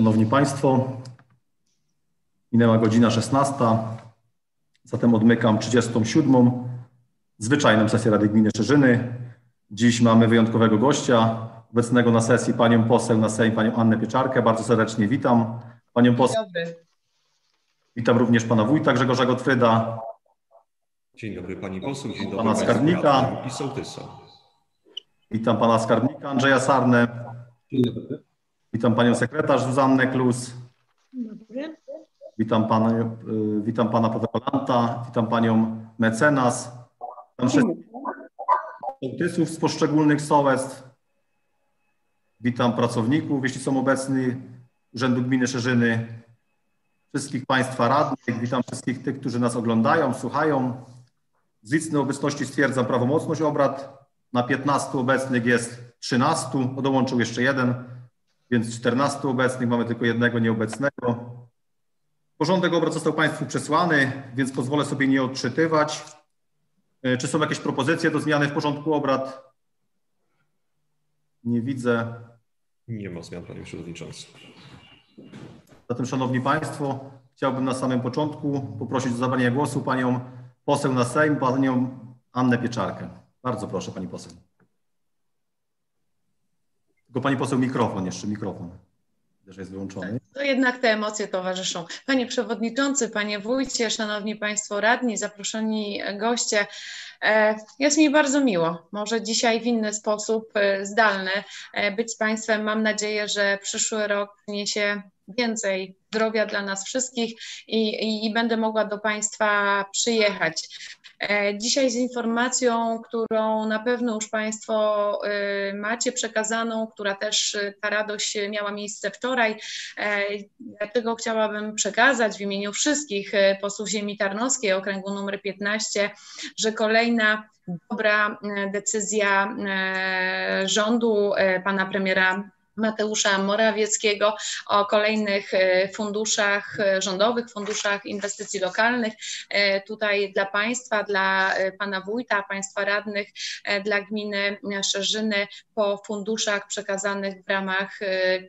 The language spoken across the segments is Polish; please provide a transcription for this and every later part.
Szanowni Państwo, minęła godzina 16, zatem odmykam 37. zwyczajną sesję Rady Gminy Szerzyny. Dziś mamy wyjątkowego gościa, obecnego na sesji panią poseł na Sejm, panią Annę Pieczarkę. Bardzo serdecznie witam. Panią poseł. Dobry. Witam również pana wójta Grzegorza Gotfryda. Dzień dobry pani poseł, dzień dobry Pana skarbnika. i sołtysom. Witam pana skarbnika Andrzeja Sarnę. Dzień dobry. Witam panią sekretarz Zuzannę Klus. Dobry. Witam pana, y, witam pana Podolanta, witam panią mecenas, witam wszystkich sołtysów z poszczególnych sołectw, witam pracowników, jeśli są obecni Urzędu Gminy Szerzyny, wszystkich państwa radnych, witam wszystkich tych, którzy nas oglądają, słuchają. Z licznej obecności stwierdzam prawomocność obrad. Na 15 obecnych jest 13, o, dołączył jeszcze jeden, więc 14 obecnych, mamy tylko jednego nieobecnego. Porządek obrad został Państwu przesłany, więc pozwolę sobie nie odczytywać. E, Czy są jakieś propozycje do zmiany w porządku obrad? Nie widzę. Nie ma zmian panie przewodniczący. Zatem, Szanowni Państwo, chciałbym na samym początku poprosić o zabranie głosu panią poseł na Sejm, panią Annę Pieczarkę. Bardzo proszę, pani poseł. Tylko pani poseł mikrofon, jeszcze mikrofon. Że jest wyłączony. To jednak te emocje towarzyszą. Panie Przewodniczący, Panie Wójcie, Szanowni Państwo Radni, zaproszeni goście. e, Jest mi bardzo miło. Może dzisiaj w inny sposób, e, zdalny, e, być z Państwem. Mam nadzieję, że przyszły rok przyniesie więcej zdrowia dla nas wszystkich i, i, i będę mogła do Państwa przyjechać. E, Dzisiaj z informacją, którą na pewno już Państwo e, macie przekazaną, która też e, ta radość miała miejsce wczoraj. Dlatego chciałabym przekazać w imieniu wszystkich posłów ziemi tarnowskiej okręgu numer 15, że kolejna dobra decyzja rządu pana premiera Mateusza Morawieckiego o kolejnych e, funduszach e, rządowych, funduszach inwestycji lokalnych. E, Tutaj dla państwa, dla pana wójta, państwa radnych, dla gminy Szerzyny po funduszach przekazanych w ramach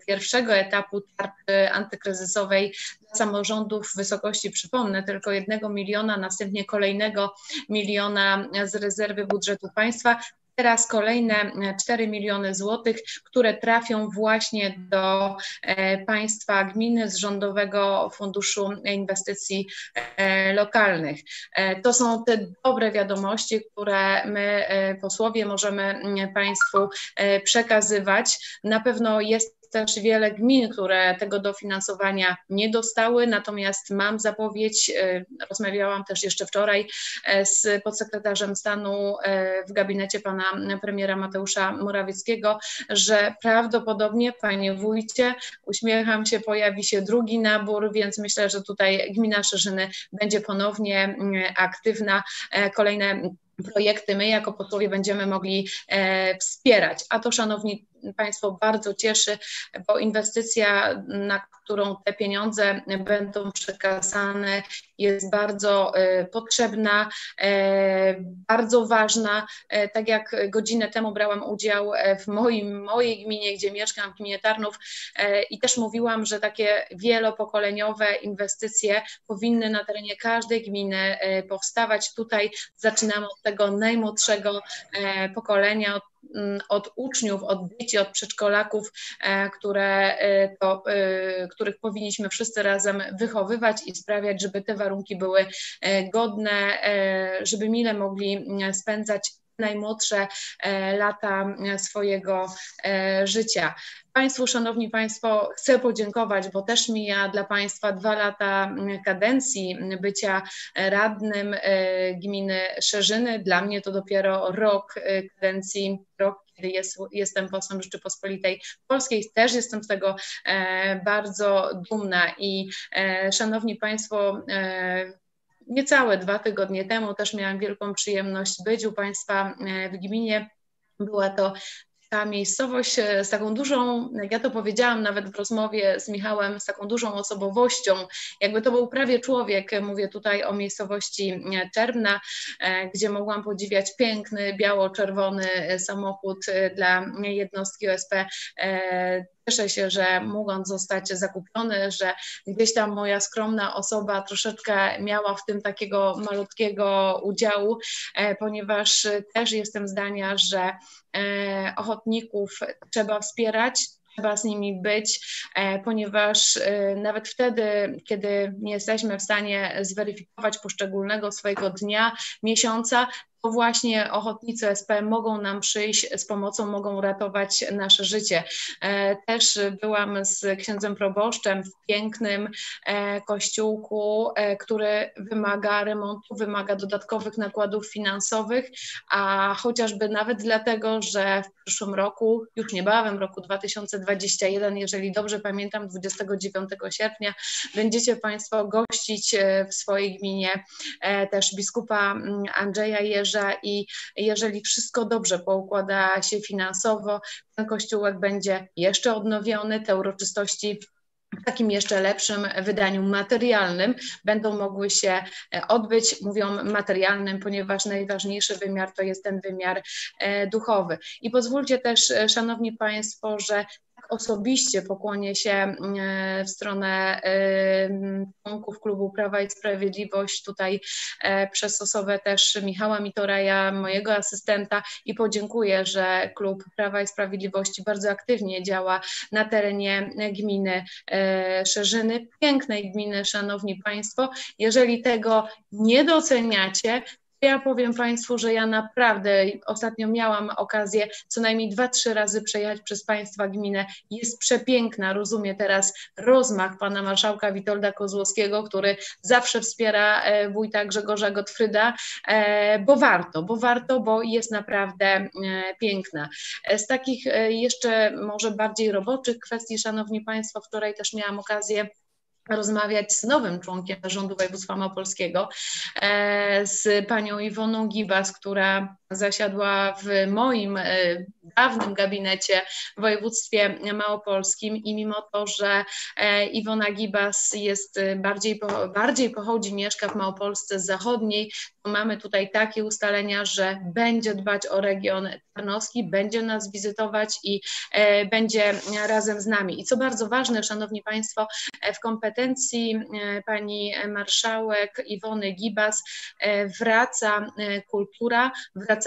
pierwszego etapu tarczy antykryzysowej dla samorządów w wysokości, przypomnę, tylko jednego miliona, następnie kolejnego miliona z rezerwy budżetu państwa. Teraz kolejne 4 miliony złotych, które trafią właśnie do e, państwa gminy z Rządowego Funduszu Inwestycji e, Lokalnych. E, To są te dobre wiadomości, które my e, posłowie możemy Państwu e, przekazywać. Na pewno jest też wiele gmin, które tego dofinansowania nie dostały, natomiast mam zapowiedź, e, rozmawiałam też jeszcze wczoraj e, z podsekretarzem stanu e, w gabinecie pana premiera Mateusza Morawieckiego, że prawdopodobnie, panie wójcie, uśmiecham się, pojawi się drugi nabór, więc myślę, że tutaj gmina Szerzyny będzie ponownie mm, aktywna. Kolejne projekty my jako posłowie będziemy mogli e, wspierać. A to, szanowni Państwo, bardzo cieszy, bo inwestycja, na którą te pieniądze będą przekazane, jest bardzo e, potrzebna, e, bardzo ważna. E, Tak jak godzinę temu brałam udział w moim, mojej gminie, gdzie mieszkam, w gminie Tarnów i też mówiłam, że takie wielopokoleniowe inwestycje powinny na terenie każdej gminy powstawać. Tutaj zaczynamy od tego najmłodszego pokolenia, od od uczniów, od dzieci, od przedszkolaków, e, które e, to, e, których powinniśmy wszyscy razem wychowywać i sprawiać, żeby te warunki były godne, żeby mile mogli mm, spędzać najmłodsze e, lata e, swojego e, życia. Państwu, Szanowni Państwo, chcę podziękować, bo też mija dla Państwa dwa lata kadencji bycia radnym gminy Szerzyny. Dla mnie to dopiero rok kadencji, rok, kiedy jest, jestem posłem Rzeczypospolitej Polskiej. Też jestem z tego bardzo dumna i Szanowni Państwo, niecałe dwa tygodnie temu też miałam wielką przyjemność być u Państwa e, w gminie. Była to ta miejscowość e, z taką dużą, jak ja to powiedziałam nawet w rozmowie z Michałem, z taką dużą osobowością, jakby to był prawie człowiek. Mówię tutaj o miejscowości e, Czerwna, gdzie mogłam podziwiać piękny, biało-czerwony samochód dla jednostki OSP cieszę się, że mogąc zostać zakupiony, że gdzieś tam moja skromna osoba troszeczkę miała w tym takiego malutkiego udziału, ponieważ też jestem zdania, że ochotników trzeba wspierać, trzeba z nimi być, ponieważ nawet wtedy, kiedy nie jesteśmy w stanie zweryfikować poszczególnego swojego dnia, miesiąca, to właśnie ochotnicy SP mogą nam przyjść z pomocą, mogą ratować nasze życie. E, też byłam z księdzem proboszczem w pięknym e, kościółku, e, który wymaga remontu, wymaga dodatkowych nakładów finansowych, a chociażby nawet dlatego, że w przyszłym roku, już niebawem, roku 2021, jeżeli dobrze pamiętam, 29 sierpnia, będziecie Państwo gościć w swojej gminie też biskupa mm, Andrzeja Jerzy, i jeżeli wszystko dobrze poukłada się finansowo, ten kościółek będzie jeszcze odnowiony, te uroczystości w takim jeszcze lepszym wydaniu materialnym będą mogły się odbyć. Mówią materialnym, ponieważ najważniejszy wymiar to jest ten wymiar e, duchowy. I pozwólcie też, e, Szanowni Państwo, że osobiście pokłonię się e, w stronę e, członków klubu Prawa i Sprawiedliwość, tutaj e, przez osobę też Michała Mitoraja, mojego asystenta i podziękuję, że klub Prawa i Sprawiedliwości bardzo aktywnie działa na terenie gminy Szerzyny, pięknej gminy, szanowni państwo. Jeżeli tego nie doceniacie, ja powiem Państwu, że ja naprawdę ostatnio miałam okazję co najmniej dwa, trzy razy przejechać przez Państwa gminę. Jest przepiękna, rozumie teraz rozmach Pana Marszałka Witolda Kozłowskiego, który zawsze wspiera e, wójta Grzegorza Gottfryda, e, bo warto, bo warto, bo jest naprawdę e, piękna. Z takich jeszcze może bardziej roboczych kwestii, Szanowni Państwo, wczoraj też miałam okazję rozmawiać z nowym członkiem zarządu województwa małopolskiego, e, z panią Iwoną Gibas, która zasiadła w moim e, dawnym gabinecie w województwie małopolskim i mimo to, że e, Iwona Gibas jest bardziej, bardziej pochodzi, mieszka w Małopolsce Zachodniej, to mamy tutaj takie ustalenia, że będzie dbać o region tarnowski, będzie nas wizytować i będzie razem z nami. I co bardzo ważne, Szanowni Państwo, w kompetencji pani marszałek Iwony Gibas wraca kultura, wraca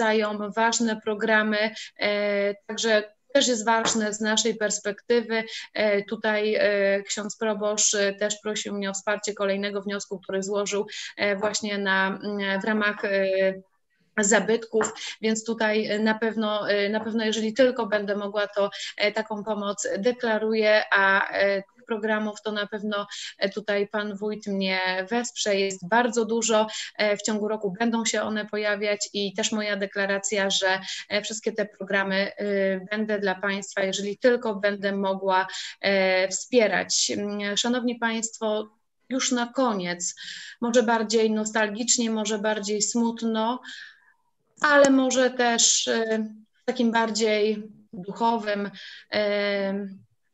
ważne programy, e, także też jest ważne z naszej perspektywy. E, tutaj e, ksiądz proboszcz też prosił mnie o wsparcie kolejnego wniosku, który złożył właśnie na, w ramach zabytków, więc tutaj na pewno, na pewno jeżeli tylko będę mogła, to taką pomoc deklaruję, a programów, to na pewno e, tutaj Pan Wójt mnie wesprze. Jest bardzo dużo. E, w ciągu roku będą się one pojawiać i też moja deklaracja, że e, wszystkie te programy będę dla Państwa, jeżeli tylko będę mogła wspierać. Mm, szanowni Państwo, już na koniec, może bardziej nostalgicznie, może bardziej smutno, ale może też w takim bardziej duchowym,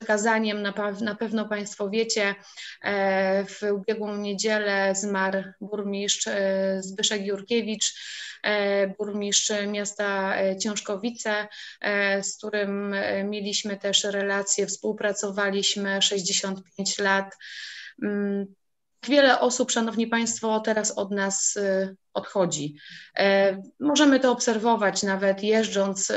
przekazaniem, na, na pewno Państwo wiecie, e, w ubiegłą niedzielę zmarł burmistrz e, Zbyszek Jurkiewicz, e, burmistrz miasta Ciężkowice, z którym mieliśmy też relacje, współpracowaliśmy 65 lat. Mm, wiele osób, Szanowni Państwo, teraz od nas odchodzi. Możemy to obserwować nawet jeżdżąc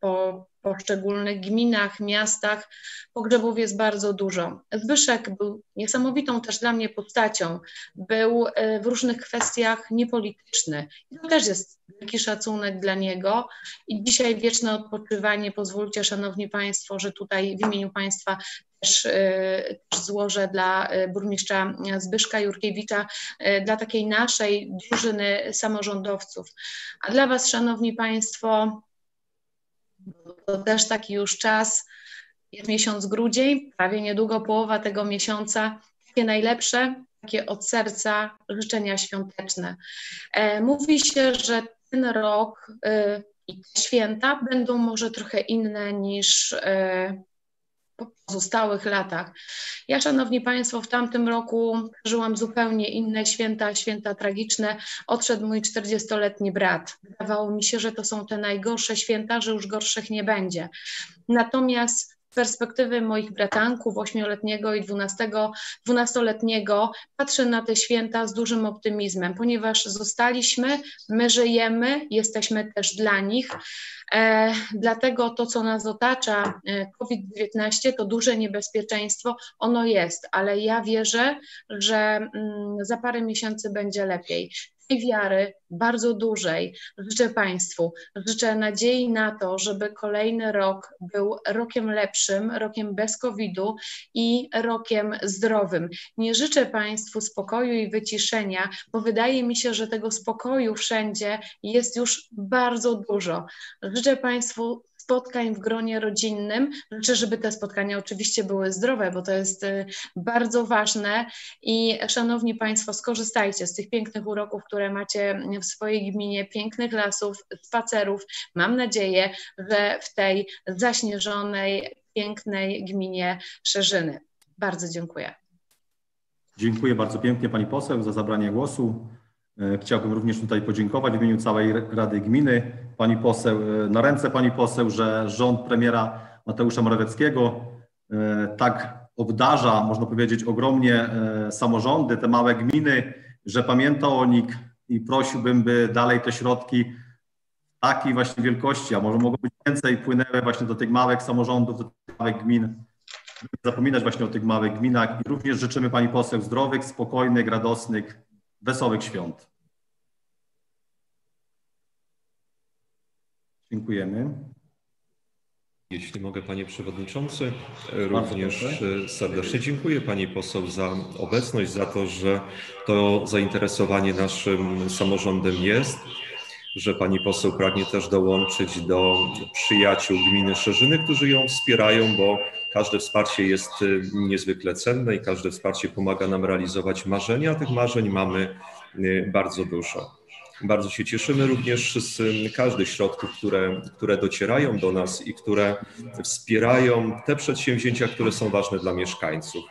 po poszczególnych gminach, miastach. Pogrzebów jest bardzo dużo. Zbyszek był niesamowitą też dla mnie postacią. Był e, w różnych kwestiach niepolityczny. I to też jest wielki szacunek dla niego. I dzisiaj wieczne odpoczywanie. Pozwólcie, Szanowni Państwo, że tutaj w imieniu Państwa też, e, też złożę dla e, burmistrza Zbyszka Jurkiewicza, dla takiej naszej drużyny samorządowców. A dla Was, Szanowni Państwo, to też taki już czas, jest miesiąc grudzień, prawie niedługo połowa tego miesiąca. Takie najlepsze, takie od serca życzenia świąteczne. E, mówi się, że ten rok y, i święta będą może trochę inne niż y, pozostałych latach. Ja, Szanowni Państwo, w tamtym roku przeżyłam zupełnie inne święta, święta tragiczne. Odszedł mój 40-letni brat. Wydawało mi się, że to są te najgorsze święta, że już gorszych nie będzie. Natomiast perspektywy moich bratanków, ośmioletniego i dwunastoletniego, patrzę na te święta z dużym optymizmem, ponieważ zostaliśmy, my żyjemy, jesteśmy też dla nich. E, dlatego to, co nas otacza, e, COVID-19, to duże niebezpieczeństwo, ono jest, ale ja wierzę, że mm, za parę miesięcy będzie lepiej tej wiary bardzo dużej życzę Państwu. Życzę nadziei na to, żeby kolejny rok był rokiem lepszym, rokiem bez COVID-u i rokiem zdrowym. Nie życzę Państwu spokoju i wyciszenia, bo wydaje mi się, że tego spokoju wszędzie jest już bardzo dużo. Życzę Państwu spotkań w gronie rodzinnym. Życzę, żeby te spotkania oczywiście były zdrowe, bo to jest y, bardzo ważne i szanowni Państwo, skorzystajcie z tych pięknych uroków, które macie w swojej gminie, pięknych lasów, spacerów. Mam nadzieję, że w tej zaśnieżonej, pięknej gminie Szerzyny. Bardzo dziękuję. Dziękuję bardzo pięknie Pani Poseł za zabranie głosu. E, chciałbym również tutaj podziękować w imieniu całej Rady Gminy Pani Poseł, e, na ręce Pani Poseł, że rząd premiera Mateusza Morawieckiego e, tak obdarza, można powiedzieć, ogromnie samorządy, te małe gminy, że pamiętał o nich i prosiłbym, by dalej te środki takiej właśnie wielkości, a może mogą być więcej, płynęły właśnie do tych małych samorządów, do tych małych gmin. Zapominać właśnie o tych małych gminach i również życzymy Pani Poseł zdrowych, spokojnych, radosnych, wesołych świąt. Dziękujemy. Jeśli mogę, panie przewodniczący, również serdecznie dziękuję pani poseł za obecność, za to, że to zainteresowanie naszym samorządem jest, że pani poseł pragnie też dołączyć do przyjaciół gminy Szerzyny, którzy ją wspierają, bo każde wsparcie jest niezwykle cenne i każde wsparcie pomaga nam realizować marzenia, a tych marzeń mamy bardzo dużo. Bardzo się cieszymy również z każdych środków, które, które docierają do nas i które wspierają te przedsięwzięcia, które są ważne dla mieszkańców.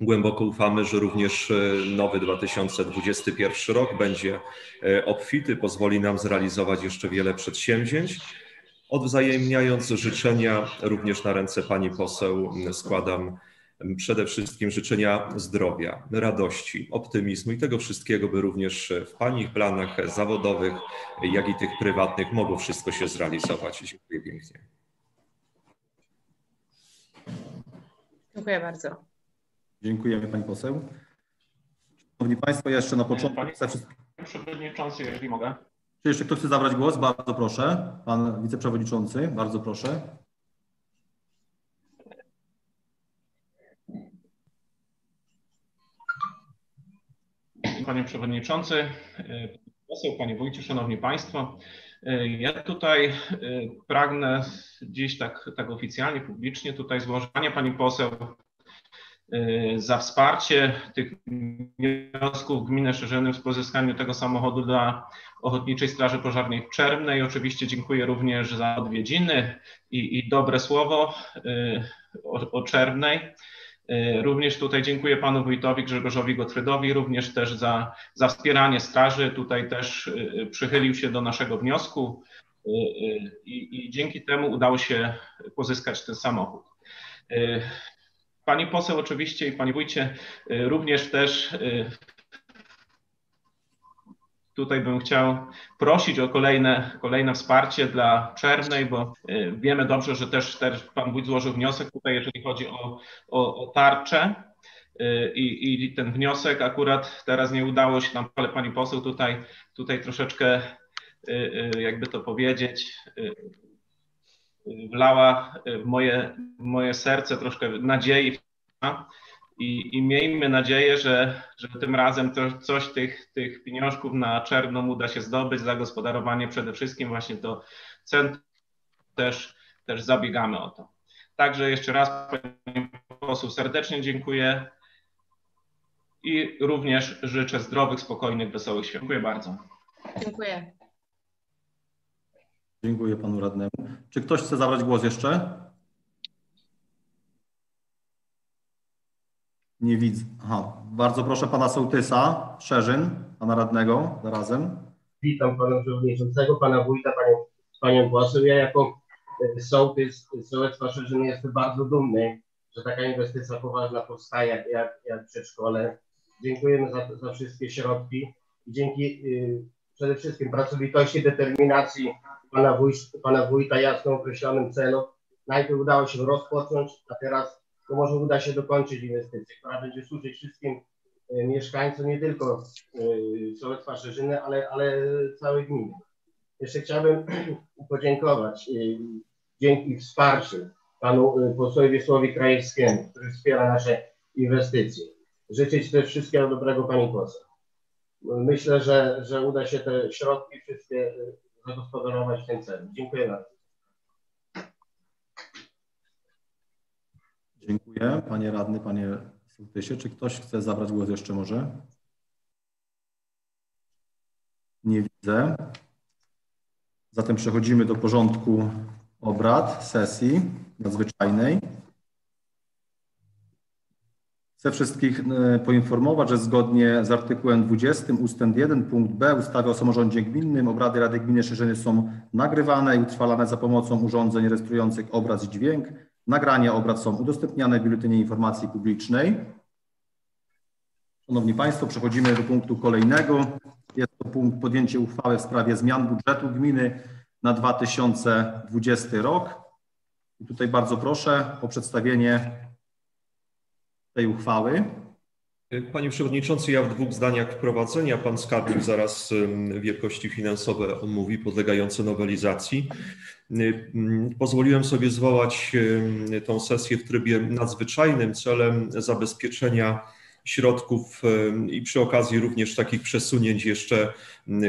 Głęboko ufamy, że również e, nowy 2021 rok będzie e, obfity, pozwoli nam zrealizować jeszcze wiele przedsięwzięć. Odwzajemniając życzenia, również na ręce pani poseł składam przede wszystkim życzenia zdrowia, radości, optymizmu i tego wszystkiego, by również w Pani planach zawodowych, jak i tych prywatnych mogło wszystko się zrealizować. Dziękuję pięknie. Dziękuję bardzo. Dziękujemy Pani poseł. Szanowni Państwo, ja jeszcze na początku Panie Przewodniczący, jeżeli mogę. Czy jeszcze ktoś chce zabrać głos? Bardzo proszę. Pan Wiceprzewodniczący, bardzo proszę. Panie Przewodniczący, poseł, Panie Wójcie, Szanowni Państwo. Ja tutaj e, pragnę dziś tak, tak oficjalnie, publicznie tutaj złożenia Pani poseł e, za wsparcie tych wniosków gminy Szerzyny w pozyskaniu tego samochodu dla Ochotniczej Straży Pożarnej w Czerwnej. Oczywiście dziękuję również za odwiedziny i, i dobre słowo e, o, o Czerwnej. E, również tutaj dziękuję panu wójtowi Grzegorzowi Gotfrydowi, również też za, za wspieranie straży. Tutaj też e, przychylił się do naszego wniosku i, i dzięki temu udało się pozyskać ten samochód. Pani poseł oczywiście i panie wójcie również też Tutaj bym chciał prosić o kolejne, kolejne wsparcie dla Czernej, bo y, wiemy dobrze, że też, też Pan Wójt złożył wniosek tutaj, jeżeli chodzi o, o, o tarczę. Y, I, I ten wniosek akurat teraz nie udało się nam, ale pani poseł tutaj, tutaj troszeczkę, y, jakby to powiedzieć, wlała w moje, w moje serce troszkę nadziei i, i miejmy nadzieję, że, że tym razem to, coś tych, tych pieniążków na czerwną uda się zdobyć, zagospodarowanie przede wszystkim właśnie to centrum też, też zabiegamy o to. Także jeszcze raz Pani poseł serdecznie dziękuję i również życzę zdrowych, spokojnych, wesołych świąt. Dziękuję bardzo. Dziękuję. Dziękuję panu radnemu. Czy ktoś chce zabrać głos jeszcze? Nie widzę. Aha. Bardzo proszę pana sołtysa, Szerzyn, pana radnego zarazem. Witam pana przewodniczącego, pana wójta, panią, panią. Ja jako sołtys sołectwa Szerzyny jest bardzo dumny, że taka inwestycja poważna powstaje jak, jak, jak przedszkole. Dziękujemy za, za wszystkie środki dzięki y, przede wszystkim pracowitości, determinacji pana, wuj, pana wójta jasno określonym celu. Najpierw udało się rozpocząć, a teraz to może uda się dokończyć inwestycję, która będzie służyć wszystkim y, mieszkańcom, nie tylko y, sołectwa Szerzyny, ale, ale całej gminy. Jeszcze chciałbym podziękować dzięki wsparciu panu y, posłowi Wiesławowi Krajewskiemu, który wspiera nasze inwestycje. Życzyć też wszystkiego dobrego pani poseł. Myślę, że, że uda się te środki wszystkie zagospodarować w tym celu. Dziękuję bardzo. Dziękuję. Panie radny, panie sołtysie. Czy ktoś chce zabrać głos jeszcze może? Nie widzę. Zatem przechodzimy do porządku obrad sesji nadzwyczajnej. Chcę wszystkich e, poinformować, że zgodnie z artykułem 20 ust. 1 punkt b ustawy o samorządzie gminnym obrady Rady Gminy Szerzyny są nagrywane i utrwalane za pomocą urządzeń rejestrujących obraz i dźwięk. Nagrania obrad są udostępniane w Biuletynie Informacji Publicznej. Szanowni Państwo, przechodzimy do punktu kolejnego. Jest to punkt podjęcie uchwały w sprawie zmian budżetu gminy na 2020 rok. I tutaj bardzo proszę o przedstawienie tej uchwały. Panie Przewodniczący, ja w dwóch zdaniach wprowadzenia. Pan skarbnik zaraz wielkości finansowe omówi podlegające nowelizacji. Pozwoliłem sobie zwołać tą sesję w trybie nadzwyczajnym celem zabezpieczenia środków i przy okazji również takich przesunięć jeszcze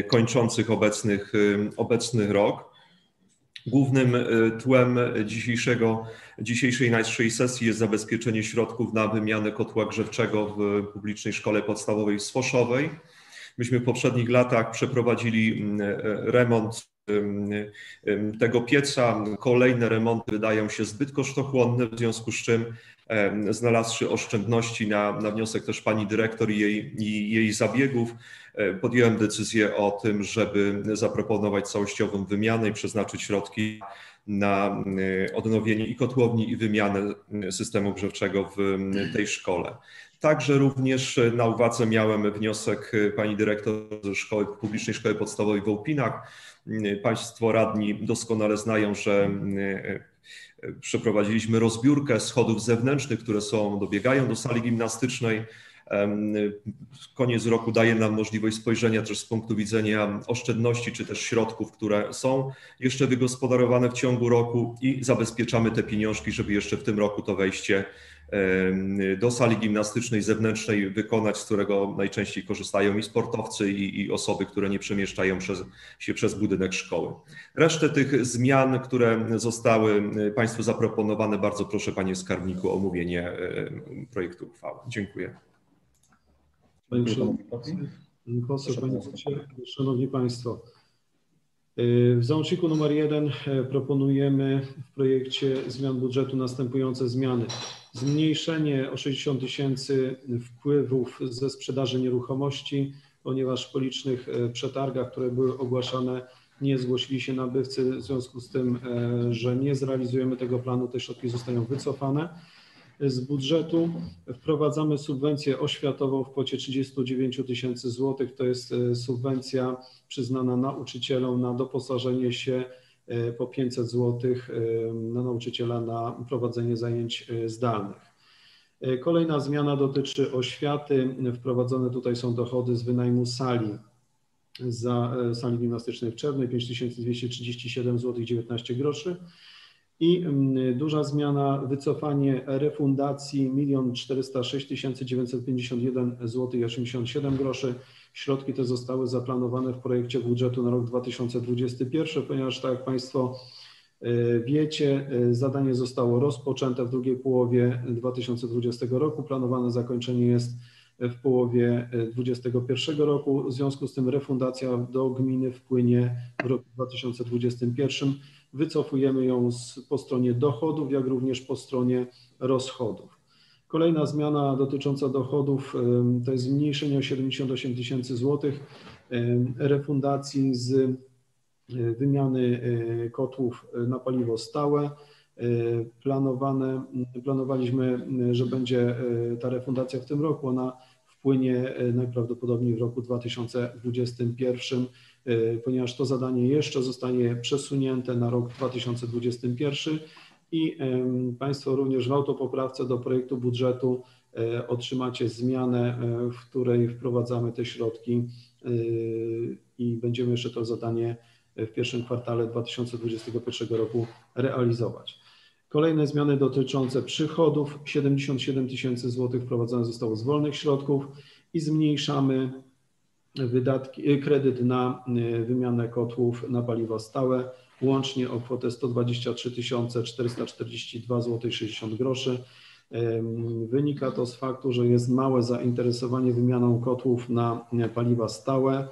kończących obecnych, obecny rok. Głównym tłem dzisiejszego, dzisiejszej najszczej sesji jest zabezpieczenie środków na wymianę kotła grzewczego w publicznej szkole podstawowej w Swoszowej. Myśmy w poprzednich latach przeprowadzili remont tego pieca. Kolejne remonty wydają się zbyt kosztochłonne, w związku z czym znalazłszy oszczędności na, na wniosek też pani dyrektor i jej, i jej zabiegów, e, podjąłem decyzję o tym, żeby zaproponować całościową wymianę i przeznaczyć środki na e, odnowienie i kotłowni, i wymianę systemu grzewczego w tej szkole. Także również na uwadze miałem wniosek pani dyrektor ze szkoły, publicznej szkoły podstawowej w Łupinach. Państwo radni doskonale znają, że Przeprowadziliśmy rozbiórkę schodów zewnętrznych, które są, dobiegają do sali gimnastycznej. Koniec roku daje nam możliwość spojrzenia też z punktu widzenia oszczędności czy też środków, które są jeszcze wygospodarowane w ciągu roku i zabezpieczamy te pieniążki, żeby jeszcze w tym roku to wejście do sali gimnastycznej zewnętrznej wykonać, z którego najczęściej korzystają i sportowcy, i, i, osoby, które nie przemieszczają przez, się przez budynek szkoły. Resztę tych zmian, które zostały Państwu zaproponowane, bardzo proszę Panie Skarbniku o omówienie projektu uchwały. Dziękuję. Panie Przewodniczący, poseł, Panie Szanowni Państwo. W załączniku numer jeden e, proponujemy w projekcie zmian budżetu następujące zmiany. Zmniejszenie o 60 tysięcy wpływów ze sprzedaży nieruchomości, ponieważ po licznych e, przetargach, które były ogłaszane, nie zgłosili się nabywcy, w związku z tym, e, że nie zrealizujemy tego planu, te środki zostają wycofane z budżetu. Wprowadzamy subwencję oświatową w kwocie 39 tysięcy złotych. To jest e, subwencja przyznana nauczycielom na doposażenie się po 500 złotych e, na nauczyciela na prowadzenie zajęć zdalnych. Kolejna zmiana dotyczy oświaty. Wprowadzone tutaj są dochody z wynajmu sali za sali gimnastycznej w Czernej 5237 zł 19 groszy i mm, duża zmiana, wycofanie refundacji 1 406 951 zł 87 groszy. Środki te zostały zaplanowane w projekcie budżetu na rok 2021, ponieważ tak jak Państwo e, wiecie, e, zadanie zostało rozpoczęte w drugiej połowie 2020 roku. Planowane zakończenie jest w połowie 2021 roku. W związku z tym refundacja do gminy wpłynie w roku 2021 wycofujemy ją z, po stronie dochodów, jak również po stronie rozchodów. Kolejna zmiana dotycząca dochodów to jest zmniejszenie o 78 tysięcy złotych refundacji z wymiany kotłów na paliwo stałe. Planowane, planowaliśmy, że będzie ta refundacja w tym roku. Ona wpłynie najprawdopodobniej w roku 2021, ponieważ to zadanie jeszcze zostanie przesunięte na rok 2021 i Państwo również w autopoprawce do projektu budżetu e, otrzymacie zmianę, e, w której wprowadzamy te środki e, i będziemy jeszcze to zadanie w pierwszym kwartale 2021 roku realizować. Kolejne zmiany dotyczące przychodów. 77 tysięcy złotych wprowadzone zostało z wolnych środków i zmniejszamy wydatki, kredyt na wymianę kotłów na paliwa stałe łącznie o kwotę 123 442 zł 60 groszy. Wynika to z faktu, że jest małe zainteresowanie wymianą kotłów na paliwa stałe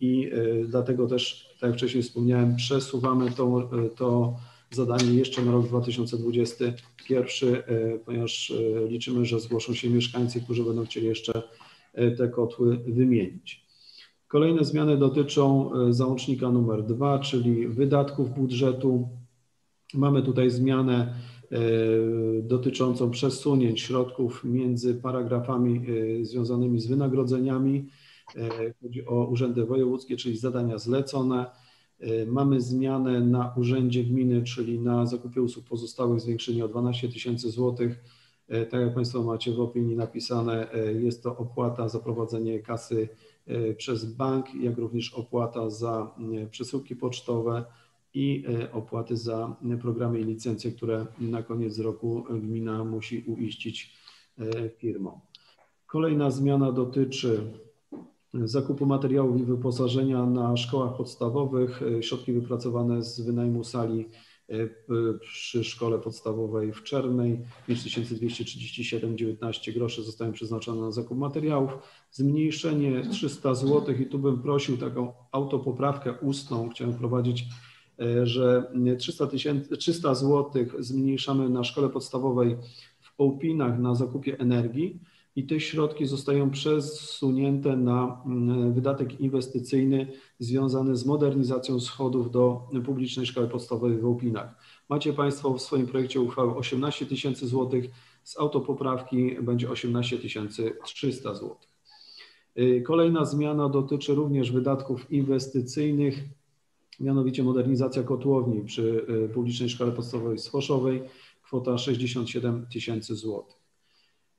i e, dlatego też, tak jak wcześniej wspomniałem, przesuwamy to, to zadanie jeszcze na rok 2021, e, ponieważ e, liczymy, że zgłoszą się mieszkańcy, którzy będą chcieli jeszcze te kotły wymienić. Kolejne zmiany dotyczą e, załącznika numer dwa, czyli wydatków budżetu. Mamy tutaj zmianę e, dotyczącą przesunięć środków między paragrafami e, związanymi z wynagrodzeniami. Chodzi o urzędy wojewódzkie, czyli zadania zlecone. Mamy zmianę na urzędzie gminy, czyli na zakupie usług pozostałych zwiększenie o 12 tysięcy złotych. Tak jak Państwo macie w opinii napisane, jest to opłata za prowadzenie kasy przez bank, jak również opłata za e, przesyłki pocztowe i e, opłaty za programy i licencje, które na koniec roku gmina musi uiścić firmom. Kolejna zmiana dotyczy zakupu materiałów i wyposażenia na szkołach podstawowych. Środki wypracowane z wynajmu sali przy szkole podstawowej w Czernej. 5237,19 groszy zostają przeznaczone na zakup materiałów. Zmniejszenie 300 zł i tu bym prosił taką autopoprawkę ustną, chciałem wprowadzić, e, że 300, 300 zł zmniejszamy na szkole podstawowej w Ołpinach na zakupie energii i te środki zostają przesunięte na mm, wydatek inwestycyjny związany z modernizacją schodów do publicznej szkoły podstawowej w Łupinach. Macie Państwo w swoim projekcie uchwały 18 tysięcy złotych, z autopoprawki będzie 18 300 złotych. Y, kolejna zmiana dotyczy również wydatków inwestycyjnych, mianowicie modernizacja kotłowni przy y, publicznej szkole podstawowej Swoszowej, kwota 67 tysięcy złotych.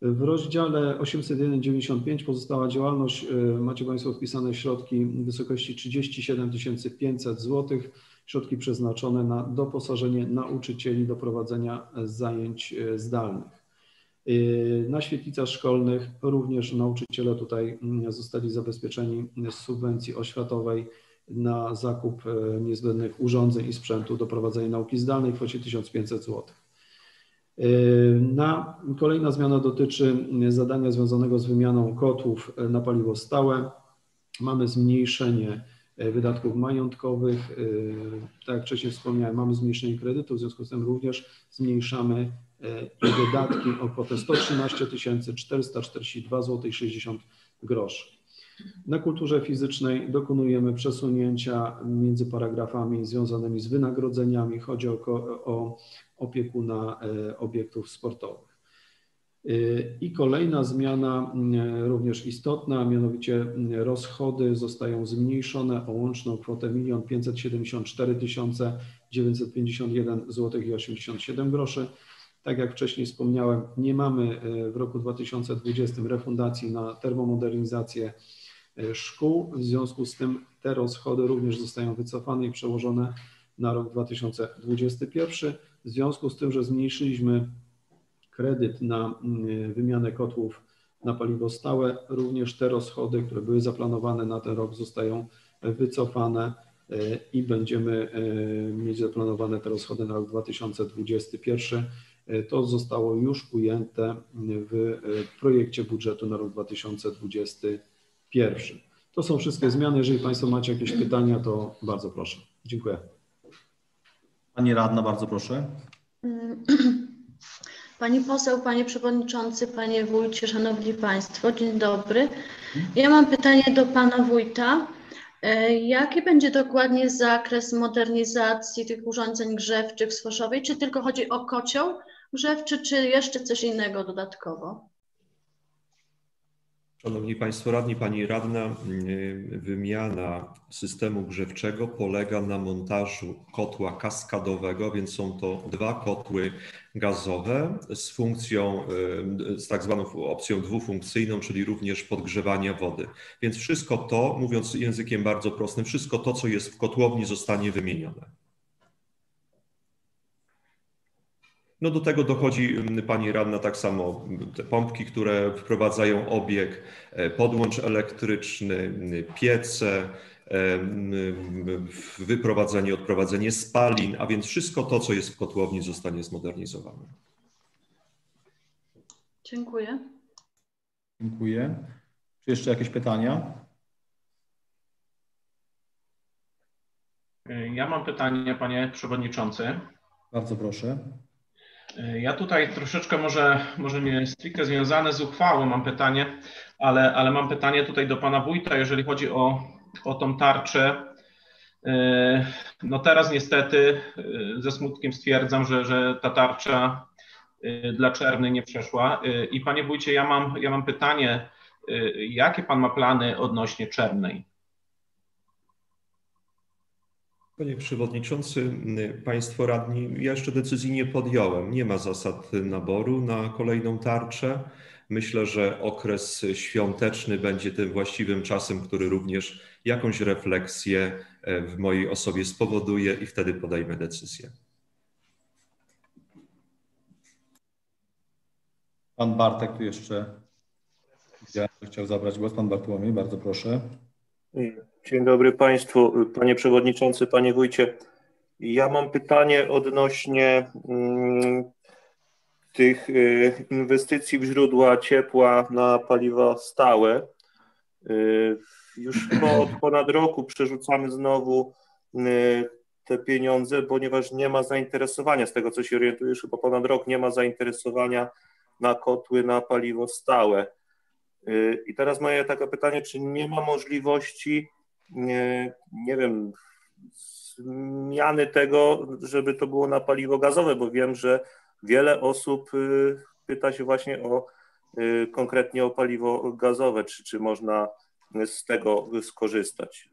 W rozdziale 801.95 pozostała działalność. Y, macie Państwo wpisane środki w wysokości 37 500 zł. Środki przeznaczone na doposażenie nauczycieli do prowadzenia zajęć y, zdalnych. Na świetlicach szkolnych również nauczyciele tutaj mm, zostali zabezpieczeni z subwencji oświatowej na zakup niezbędnych urządzeń i sprzętu do prowadzenia nauki zdalnej w kwocie 1500 zł. Yy, na, kolejna zmiana dotyczy zadania związanego z wymianą kotłów na paliwo stałe. Mamy zmniejszenie e, wydatków majątkowych. Yy, tak jak wcześniej wspomniałem, mamy zmniejszenie kredytu, w związku z tym również zmniejszamy wydatki o kwotę 113 442 zł 60 groszy. Na kulturze fizycznej dokonujemy przesunięcia między paragrafami związanymi z wynagrodzeniami. Chodzi o, o opiekuna e, obiektów sportowych. E, I kolejna zmiana, e, również istotna, mianowicie rozchody zostają zmniejszone o łączną kwotę 1 574 951 zł i 87 groszy. Tak jak wcześniej wspomniałem, nie mamy w roku 2020 refundacji na termomodernizację szkół. W związku z tym te rozchody również zostają wycofane i przełożone na rok 2021. W związku z tym, że zmniejszyliśmy kredyt na mm, wymianę kotłów na paliwo stałe, również te rozchody, które były zaplanowane na ten rok, zostają wycofane e, i będziemy e, mieć zaplanowane te rozchody na rok 2021. E, to zostało już ujęte w projekcie budżetu na rok 2021. To są wszystkie zmiany. Jeżeli Państwo macie jakieś pytania, to bardzo proszę. Dziękuję. Pani radna, bardzo proszę. Pani poseł, panie przewodniczący, panie wójcie, szanowni państwo, dzień dobry. Ja mam pytanie do pana wójta. E, jaki będzie dokładnie zakres modernizacji tych urządzeń grzewczych w Słoszowej? Czy tylko chodzi o kocioł grzewczy, czy jeszcze coś innego dodatkowo? Szanowni Państwo Radni, Pani Radna, wymiana systemu grzewczego polega na montażu kotła kaskadowego, więc są to dwa kotły gazowe z funkcją, z tak zwaną opcją dwufunkcyjną, czyli również podgrzewania wody. Więc wszystko to, mówiąc językiem bardzo prostym, wszystko to, co jest w kotłowni zostanie wymienione. No do tego dochodzi mm, pani radna tak samo te pompki, które wprowadzają obieg, e, podłącz elektryczny, piece, e, wyprowadzenie, odprowadzenie spalin, a więc wszystko to, co jest w kotłowni zostanie zmodernizowane. Dziękuję. Dziękuję. Czy jeszcze jakieś pytania? Ja mam pytanie, panie przewodniczący. Bardzo proszę. Ja tutaj troszeczkę może, może nie stricte związane z uchwałą mam pytanie, ale, ale mam pytanie tutaj do pana wójta, jeżeli chodzi o, o tą tarczę. No teraz niestety ze smutkiem stwierdzam, że, że ta tarcza dla Czerny nie przeszła. I panie wójcie, ja mam, ja mam pytanie, jakie pan ma plany odnośnie Czernej? Panie Przewodniczący, Państwo Radni, ja jeszcze decyzji nie podjąłem. Nie ma zasad naboru na kolejną tarczę. Myślę, że okres świąteczny będzie tym właściwym czasem, który również jakąś refleksję e, w mojej osobie spowoduje i wtedy podejmę decyzję. Pan Bartek tu jeszcze chciał zabrać głos. Pan Bartłomiej, bardzo proszę. Dzień dobry Państwu, Panie Przewodniczący, Panie Wójcie. Ja mam pytanie odnośnie mm, tych y, inwestycji w źródła ciepła na paliwa stałe. Y, już od ponad roku przerzucamy znowu y, te pieniądze, ponieważ nie ma zainteresowania, z tego co się orientuję, już chyba ponad rok nie ma zainteresowania na kotły na paliwo stałe. I teraz moje takie pytanie, czy nie ma możliwości nie, wiem, zmiany tego, żeby to było na paliwo gazowe, bo wiem, że wiele osób y, pyta się właśnie o y, konkretnie o paliwo gazowe, czy, czy można z tego skorzystać.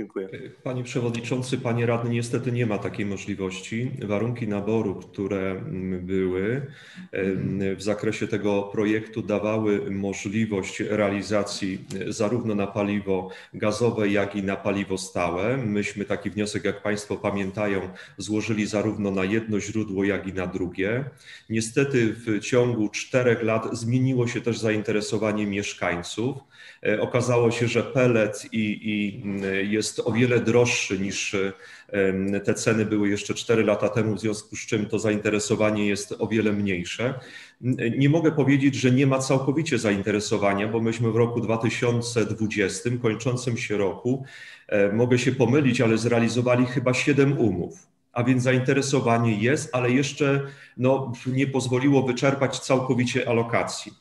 Dziękuję. Panie Przewodniczący, Panie Radny, niestety nie ma takiej możliwości. Warunki naboru, które mm, były w zakresie tego projektu dawały możliwość realizacji e, zarówno na paliwo gazowe, jak i na paliwo stałe. Myśmy taki wniosek, jak Państwo pamiętają, złożyli zarówno na jedno źródło, jak i na drugie. Niestety w ciągu czterech lat zmieniło się też zainteresowanie mieszkańców. E, okazało się, że pelet i, i mm, jest o wiele droższy niż te ceny były jeszcze 4 lata temu, w związku z czym to zainteresowanie jest o wiele mniejsze. Nie mogę powiedzieć, że nie ma całkowicie zainteresowania, bo myśmy w roku 2020, kończącym się roku, e, mogę się pomylić, ale zrealizowali chyba 7 umów a więc zainteresowanie jest, ale jeszcze no, nie pozwoliło wyczerpać całkowicie alokacji.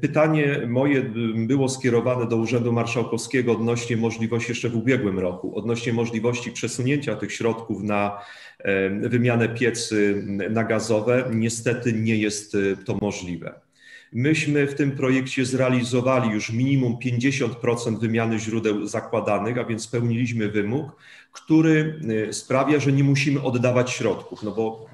Pytanie moje było skierowane do Urzędu Marszałkowskiego odnośnie możliwości, jeszcze w ubiegłym roku, odnośnie możliwości przesunięcia tych środków na wymianę piecy na gazowe. Niestety nie jest e, to możliwe. Myśmy w tym projekcie zrealizowali już minimum 50% wymiany źródeł zakładanych, a więc spełniliśmy wymóg, który e, sprawia, że nie musimy oddawać środków, no bo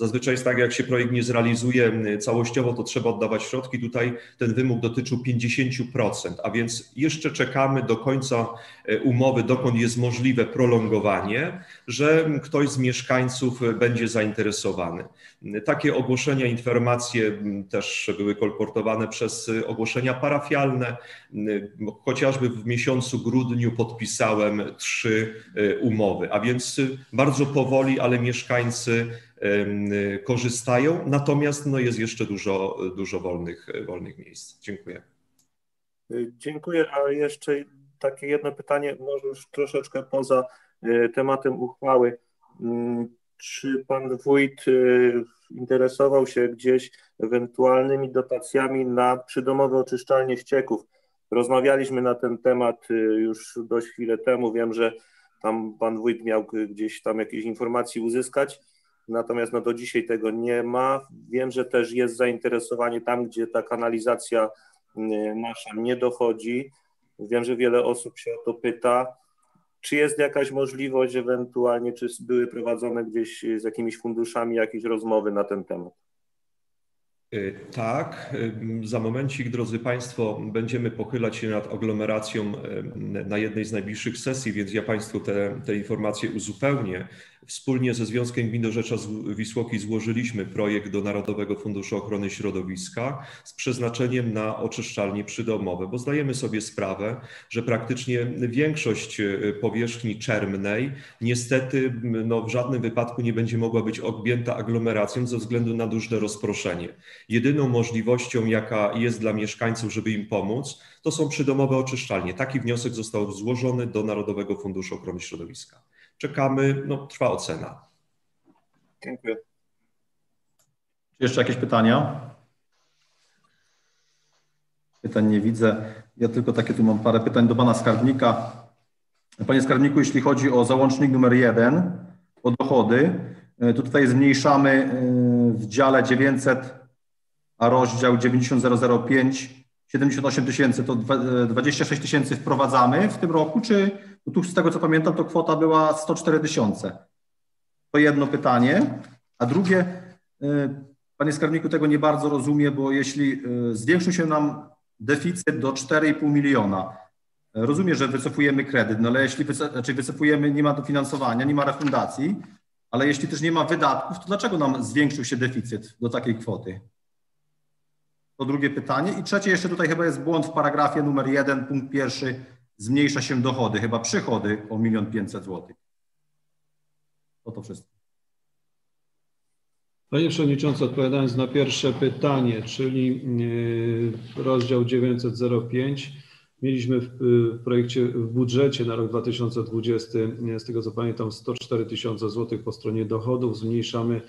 Zazwyczaj jest tak, jak się projekt nie zrealizuje całościowo, to trzeba oddawać środki. Tutaj ten wymóg dotyczył 50%, a więc jeszcze czekamy do końca e, umowy, dokąd jest możliwe prolongowanie, że ktoś z mieszkańców będzie zainteresowany. Takie ogłoszenia, informacje też były kolportowane przez ogłoszenia parafialne. Chociażby w miesiącu grudniu podpisałem trzy e, umowy, a więc bardzo powoli, ale mieszkańcy korzystają, natomiast no jest jeszcze dużo, dużo wolnych, wolnych miejsc. Dziękuję. Dziękuję, a jeszcze takie jedno pytanie, może już troszeczkę poza e, tematem uchwały. Mm, czy pan wójt e, interesował się gdzieś ewentualnymi dotacjami na przydomowe oczyszczalnie ścieków? Rozmawialiśmy na ten temat już dość chwilę temu. Wiem, że tam pan wójt miał gdzieś tam jakieś informacje uzyskać, natomiast no do dzisiaj tego nie ma. Wiem, że też jest zainteresowanie tam, gdzie ta kanalizacja nasza nie dochodzi. Wiem, że wiele osób się o to pyta. Czy jest jakaś możliwość ewentualnie, czy były prowadzone gdzieś z jakimiś funduszami jakieś rozmowy na ten temat? Y, tak, y, za momencik, drodzy Państwo, będziemy pochylać się nad aglomeracją y, na jednej z najbliższych sesji, więc ja Państwu te, te informacje uzupełnię. Wspólnie ze Związkiem Gmin Rzecza Wisłoki złożyliśmy projekt do Narodowego Funduszu Ochrony Środowiska z przeznaczeniem na oczyszczalnie przydomowe, bo zdajemy sobie sprawę, że praktycznie większość e, powierzchni czermnej niestety no, w żadnym wypadku nie będzie mogła być objęta aglomeracją ze względu na duże rozproszenie. Jedyną możliwością, jaka jest dla mieszkańców, żeby im pomóc, to są przydomowe oczyszczalnie. Taki wniosek został złożony do Narodowego Funduszu Ochrony Środowiska czekamy, no trwa ocena. Dziękuję. Czy jeszcze jakieś pytania? Pytań nie widzę. Ja tylko takie tu mam parę pytań do pana skarbnika. Panie skarbniku, jeśli chodzi o załącznik numer jeden, o dochody, to tutaj zmniejszamy y, w dziale 900, a rozdział 90005 78 tysięcy, to 26 tysięcy wprowadzamy w tym roku, czy tu z tego co pamiętam, to kwota była 104 tysiące. To jedno pytanie. A drugie, y, panie skarbniku, tego nie bardzo rozumiem, bo jeśli y, zwiększył się nam deficyt do 4,5 miliona, rozumiem, że wycofujemy kredyt, no ale jeśli znaczy wycofujemy, nie ma dofinansowania, nie ma refundacji, ale jeśli też nie ma wydatków, to dlaczego nam zwiększył się deficyt do takiej kwoty? To drugie pytanie. I trzecie, jeszcze tutaj chyba jest błąd w paragrafie numer jeden, punkt pierwszy zmniejsza się dochody, chyba przychody o 1 500 zł. To to wszystko. Panie Przewodniczący, odpowiadając na pierwsze pytanie, czyli e, rozdział 905, mieliśmy w projekcie, w budżecie na rok 2020, z tego co pamiętam, 104 tysiące złotych po stronie dochodów, zmniejszamy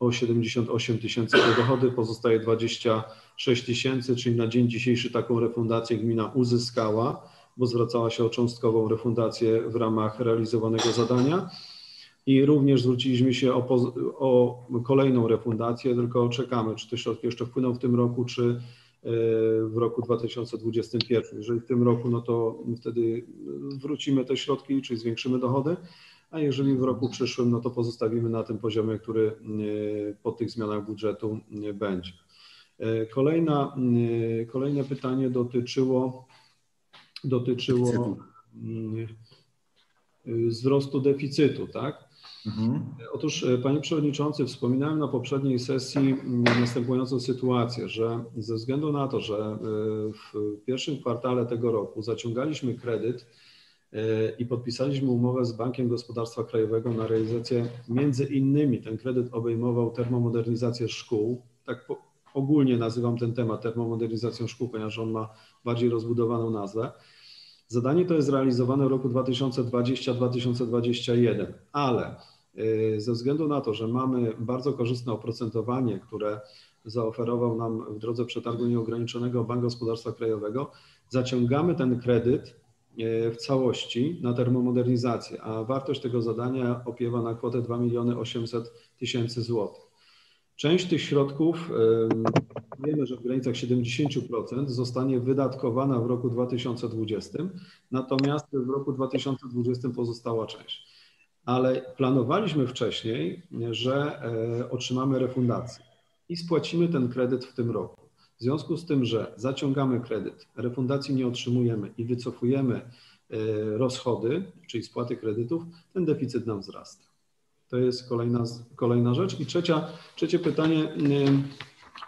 o 78 tysięcy te dochody, pozostaje 26 tysięcy, czyli na dzień dzisiejszy taką refundację gmina uzyskała bo zwracała się o cząstkową refundację w ramach realizowanego zadania. I również zwróciliśmy się o, o kolejną refundację, tylko czekamy, czy te środki jeszcze wpłyną w tym roku, czy e, w roku 2021. Jeżeli w tym roku, no to wtedy wrócimy te środki, czyli zwiększymy dochody, a jeżeli w roku przyszłym, no to pozostawimy na tym poziomie, który e, po tych zmianach budżetu e, będzie. Kolejna, kolejne pytanie dotyczyło dotyczyło mm, wzrostu deficytu, tak? Mhm. Otóż, e, Panie Przewodniczący, wspominałem na poprzedniej sesji mm, następującą sytuację, że ze względu na to, że e, w pierwszym kwartale tego roku zaciągaliśmy kredyt e, i podpisaliśmy umowę z Bankiem Gospodarstwa Krajowego na realizację, między innymi ten kredyt obejmował termomodernizację szkół, tak ogólnie nazywam ten temat termomodernizacją szkół, ponieważ on ma bardziej rozbudowaną nazwę. Zadanie to jest realizowane w roku 2020-2021, ale y, ze względu na to, że mamy bardzo korzystne oprocentowanie, które zaoferował nam w drodze przetargu nieograniczonego Bank Gospodarstwa Krajowego, zaciągamy ten kredyt y, w całości na termomodernizację, a wartość tego zadania opiewa na kwotę 2 800 tysięcy złotych. Część tych środków, wiemy, że w granicach 70% zostanie wydatkowana w roku 2020, natomiast w roku 2020 pozostała część. Ale planowaliśmy wcześniej, że e, otrzymamy refundację i spłacimy ten kredyt w tym roku. W związku z tym, że zaciągamy kredyt, refundacji nie otrzymujemy i wycofujemy e, rozchody, czyli spłaty kredytów, ten deficyt nam wzrasta. To jest kolejna, kolejna rzecz. I trzecia, trzecie pytanie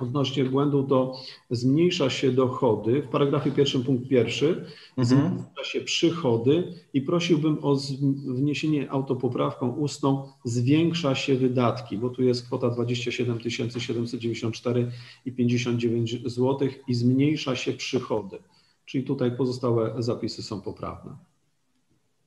odnośnie błędu to zmniejsza się dochody. W paragrafie pierwszym punkt pierwszy mhm. zmniejsza się przychody i prosiłbym o wniesienie autopoprawką ustną zwiększa się wydatki, bo tu jest kwota 27 794 i 59 zł i zmniejsza się przychody. Czyli tutaj pozostałe zapisy są poprawne.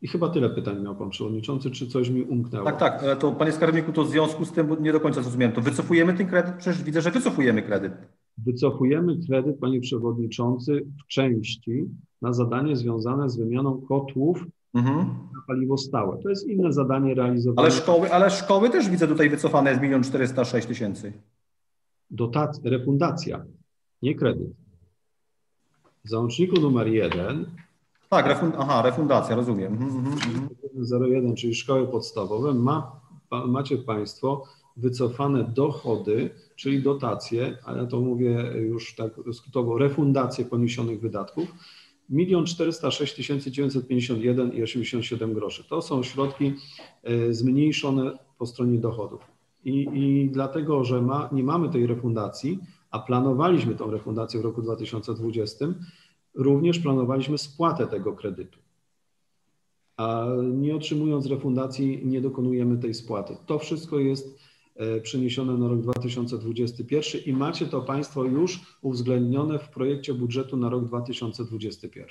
I chyba tyle pytań miał Pan Przewodniczący, czy coś mi umknęło? Tak, tak. To Panie Skarbniku, to w związku z tym, bo nie do końca zrozumiałem, to wycofujemy ten kredyt? Przecież widzę, że wycofujemy kredyt. Wycofujemy kredyt, Panie Przewodniczący, w części, na zadanie związane z wymianą kotłów Mhm. na paliwo stałe. To jest inne zadanie realizowane. Ale szkoły, ale szkoły też widzę tutaj wycofane jest 1 406 tysięcy. Dotac- refundacja, nie kredyt. W załączniku numer 1 Tak, refund, aha, refundacja, rozumiem. Mhm, mhm, mhm. 01, czyli szkoły podstawowe, ma, macie Państwo wycofane dochody, czyli dotacje, a ja to mówię już tak skrótowo, refundację poniesionych wydatków, 1 406 951 i 87 groszy. To są środki e, zmniejszone po stronie dochodów. I, i dlatego, że ma, nie mamy tej refundacji, a planowaliśmy tą refundację w roku 2020, również planowaliśmy spłatę tego kredytu a nie otrzymując refundacji nie dokonujemy tej spłaty. To wszystko jest e, przeniesione na rok 2021 i macie to Państwo już uwzględnione w projekcie budżetu na rok 2021.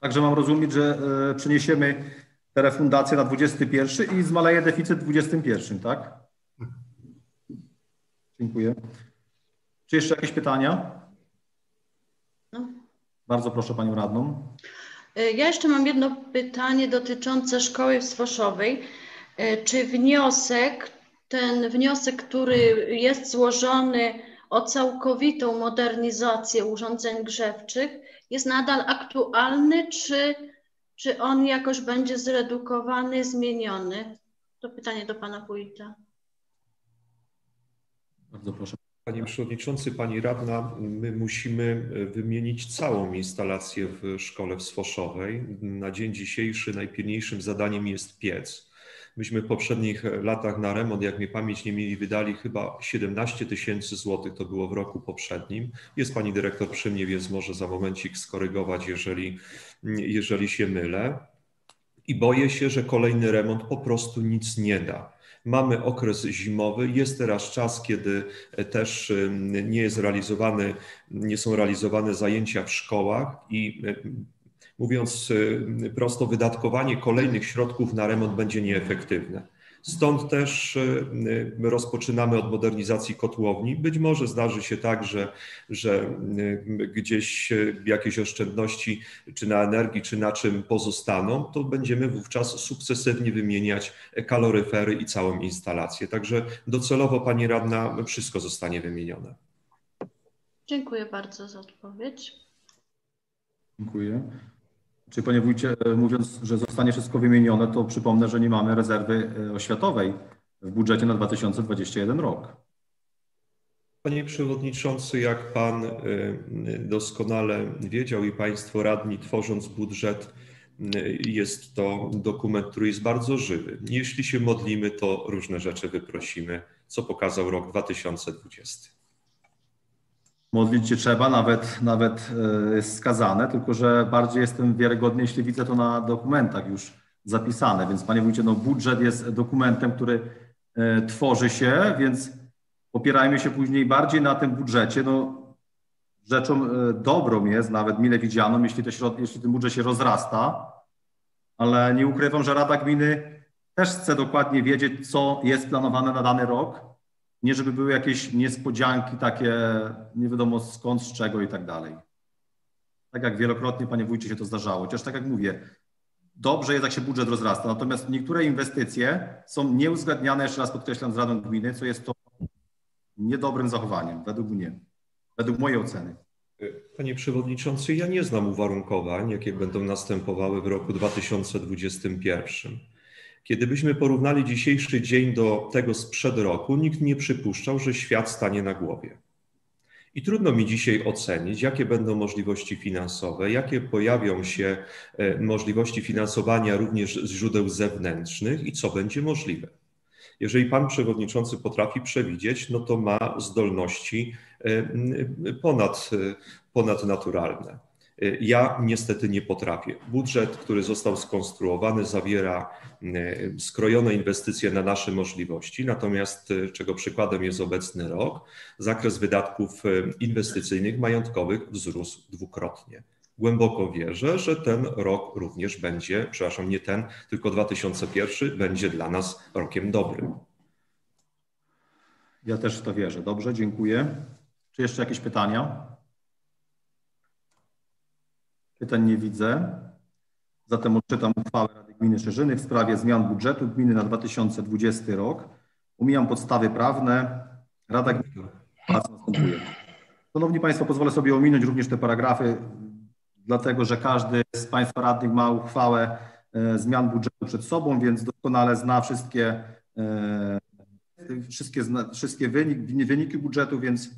Także mam rozumieć, że e, przeniesiemy te refundacje na 21 i zmaleje deficyt w 21, tak? Dziękuję. Czy jeszcze jakieś pytania? Bardzo proszę Panią Radną. Y, Ja jeszcze mam jedno pytanie dotyczące szkoły swoszowej. Y, Czy wniosek, ten wniosek, który jest złożony o całkowitą modernizację urządzeń grzewczych, jest nadal aktualny, czy, czy on jakoś będzie zredukowany, zmieniony? To pytanie do Pana Wójta. Bardzo proszę. Panie Przewodniczący, Pani Radna, my musimy e, wymienić całą instalację w szkole w Swoszowej. Na dzień dzisiejszy najpilniejszym zadaniem jest piec. Myśmy w poprzednich latach na remont, jak mnie pamięć nie mieli, wydali chyba 17 tysięcy złotych, to było w roku poprzednim. Jest Pani Dyrektor przy mnie, więc może za momencik skorygować, jeżeli, jeżeli się mylę. I boję się, że kolejny remont po prostu nic nie da. Mamy okres zimowy, jest teraz czas, kiedy też nie jest realizowany, nie są realizowane zajęcia w szkołach i mówiąc prosto, wydatkowanie kolejnych środków na remont będzie nieefektywne. Stąd też y, rozpoczynamy od modernizacji kotłowni. Być może zdarzy się tak, że, że y, gdzieś y, jakieś oszczędności, czy na energii, czy na czym pozostaną, to będziemy wówczas sukcesywnie wymieniać kaloryfery i całą instalację. Także docelowo, Pani Radna, wszystko zostanie wymienione. Dziękuję bardzo za odpowiedź. Dziękuję. Czy Panie Wójcie, e, mówiąc, że zostanie wszystko wymienione, to przypomnę, że nie mamy rezerwy e, oświatowej w budżecie na 2021 rok. Panie Przewodniczący, jak Pan y, doskonale wiedział i Państwo radni, tworząc budżet, jest to dokument, który jest bardzo żywy. Jeśli się modlimy, to różne rzeczy wyprosimy, co pokazał rok 2020. Modlić się trzeba, nawet, nawet e, jest skazane, tylko że bardziej jestem wiarygodny, jeśli widzę to na dokumentach już zapisane. Więc Panie Wójcie, no budżet jest dokumentem, który e, tworzy się, więc opierajmy się później bardziej na tym budżecie. No, rzeczą e, dobrą jest, nawet mile widzianą, jeśli, te środ- jeśli ten budżet się rozrasta, ale nie ukrywam, że Rada Gminy też chce dokładnie wiedzieć, co jest planowane na dany rok. Nie, żeby były jakieś niespodzianki takie, nie wiadomo skąd, z czego i tak dalej. Tak jak wielokrotnie, panie wójcie, się to zdarzało. Chociaż tak jak mówię, dobrze jest, jak się budżet rozrasta. Natomiast niektóre inwestycje są nieuzgadniane, jeszcze raz podkreślam, z Radą Gminy, co jest to niedobrym zachowaniem, według mnie, według mojej oceny. Panie Przewodniczący, ja nie znam uwarunkowań, jakie będą następowały w roku 2021. Kiedybyśmy porównali dzisiejszy dzień do tego sprzed roku, nikt nie przypuszczał, że świat stanie na głowie. I trudno mi dzisiaj ocenić, jakie będą możliwości finansowe, jakie pojawią się e, możliwości finansowania również z źródeł zewnętrznych i co będzie możliwe. Jeżeli pan przewodniczący potrafi przewidzieć, no to ma zdolności e, ponad, e, ponadnaturalne. Ja niestety nie potrafię. Budżet, który został skonstruowany, zawiera skrojone inwestycje na nasze możliwości, natomiast czego przykładem jest obecny rok, zakres wydatków inwestycyjnych, majątkowych wzrósł dwukrotnie. Głęboko wierzę, że ten rok również będzie, przepraszam, nie ten, tylko 2001 będzie dla nas rokiem dobrym. Ja też w to wierzę. Dobrze, dziękuję. Czy jeszcze jakieś pytania? Pytań nie widzę. Zatem odczytam uchwałę Rady Gminy Szerzyny w sprawie zmian budżetu gminy na 2020 rok. Omijam podstawy prawne. Rada Gminy następuje. Szanowni Państwo, pozwolę sobie ominąć również te paragrafy, dlatego że każdy z Państwa radnych ma uchwałę e, zmian budżetu przed sobą, więc doskonale zna wszystkie, e, wszystkie, wszystkie wyniki, wyniki budżetu, więc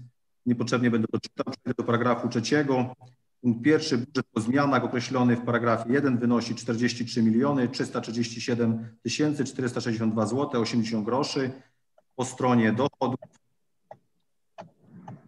niepotrzebnie będę to czytał. Przejdę do paragrafu trzeciego. Punkt pierwszy, budżet po zmianach określony w paragrafie 1 wynosi 43 miliony 337 tysięcy 462 zł 80 groszy. Po stronie dochodów,